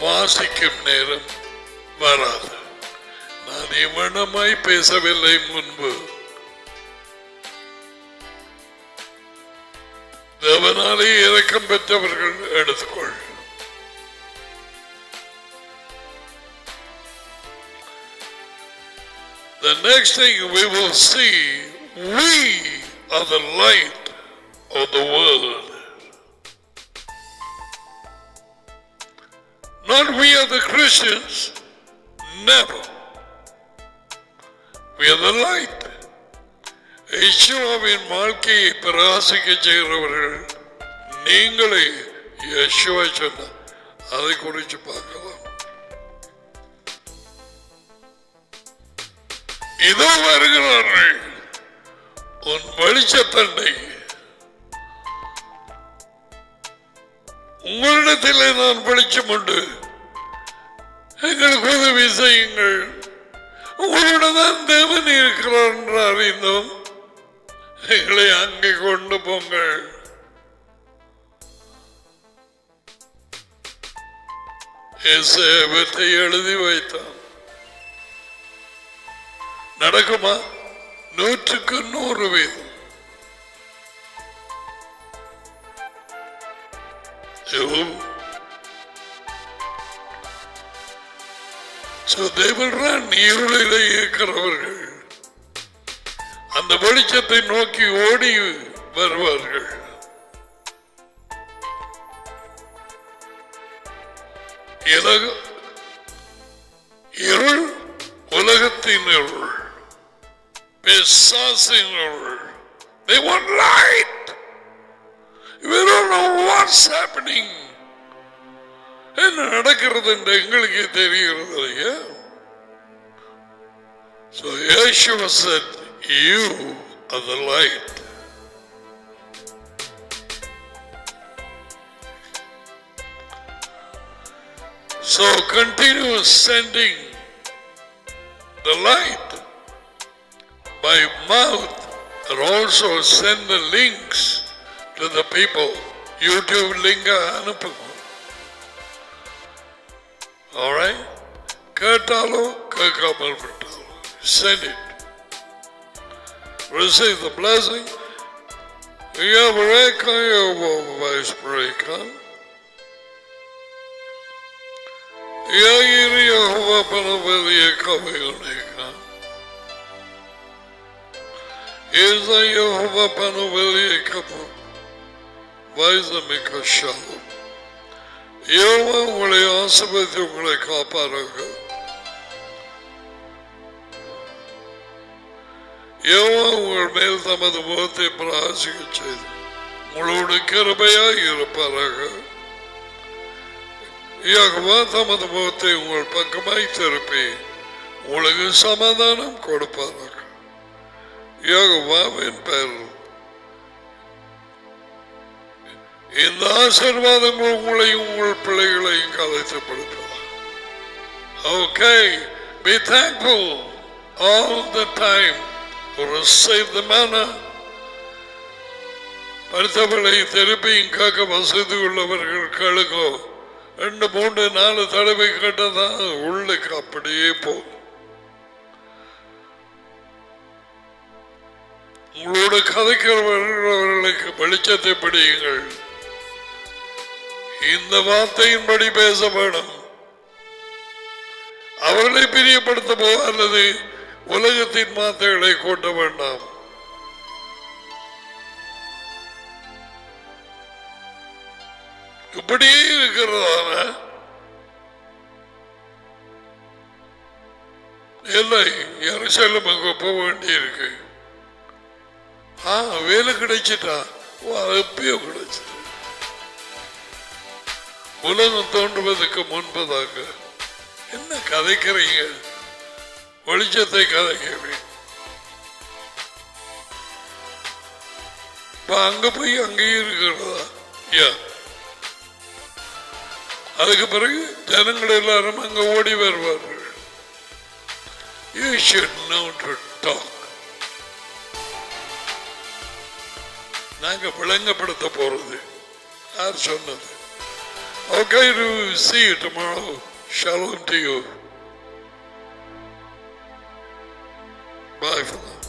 வாசிக்கும் நேரம் வராது. நான் இவனமாய் பேசவில்லை முன்பு. தேவனாலே இறக்கம் பெற்றவர்கள் எடுத்துக்கொள் The next thing we will see, we are the light of the world. Not we are the Christians, never. We are the light. யேசுவாவின் வாழ்க்கையை பிரகாசிக்க செய்கிறவர்கள் நீங்களே யேசுவா சொன்ன அதை குறித்து பார்க்கலாம். இதோ வருகிறார்கள். உன் வெளிச்சத்தண்டை. உங்களிடத்திலே நான் வெளிச்சம் உண்டு. எங்களுக்கு உதவி செய்யுங்கள். உங்களோட தான் தேவன் இருக்கிறார் என்று அறிந்தோம். எங்களை அங்கே கொண்டு போங்கள். சேவத்தை எழுதி வைத்தான். நடக்குமா? நூற்றுக்கு நூறு வீதம். எவ்வளவு? So இருளிலே இருக்கிறவர்கள். அந்த வெளிச்சத்தை நோக்கி ஓடி வருவார்கள். இலக இருள் உலகத்தின் இருள் பிசாசின் இருள். They want light. We don't know what's happening. என்ன நடக்கிறது என்று எங்களுக்கு தெரிகிறது இல்லையா? So Yeshua said, You are the light. So continue sending the light. By mouth and also send the links to the people. YouTube linga Anupama. All right? Kertalo, kakamal Send it receive the blessing. Yabareka Yobobashbreka. Yagiri Yehovapanoveliyakavireka. Is the Yehovapanoveliyakapu Vaizamika Shalom. Yehova will answer with you, Kaparaka. யோவா உங்கள் மேல் தமது முகத்தை பிரகாசிக்க செய்து உங்களோடு கிருபையாய் இருப்பாராக யகவா தமது முகத்தை உங்கள் பக்கமாய் திருப்பி உங்களுக்கு சமாதானம் கொடுப்பாராக யகவாவின் பெயர் இந்த ஆசீர்வாதங்கள் உங்களையும் உங்கள் பிள்ளைகளையும் கலைத்துப்படுத்தலாம் okay be thankful all the time. Receive the manna மருத்துவமனை திருப்பியும் காக்க வசதி உள்ளவர்கள் கேளுங்கோ ரெண்டு மூன்று நாலு தடவை கேட்டதான் உள்ளுக்கு அப்படியே போகும். உங்களோட கதைக்கிறவர்களுக்கு வெளிச்சத்தை படியுங்கள். இந்த வார்த்தையின்படி பேச வேணும். அவர்களை பிரியப்படுத்தவோ அல்லது உலகத்தின் மாத்திரைகளை கூட்ட வேண்டாம். இப்படியே இருக்கிறதான? இல்லை எருசலம் அங்க போக வேண்டியிருக்கு. ஆ வேலை கிடைச்சிட்டா. ஓ எப்பயோ உலகம் தோன்றுவதற்கு முன்பதாக. என்ன கதைக்கிறீங்க? வெளிச்சத்தை கதைக்கிறீங்க இப்ப அங்க போய் அங்கேயும் இருக்கிறதா? அதுக்கு பிறகு ஜனங்கள் எல்லாரும் அங்க ஓடி வருவார்கள். You should know to talk நாங்க விளங்கப்படுத்த போறது. யார் சொன்னது? Okay, to see you tomorrow. Shalom to you. Bye for now.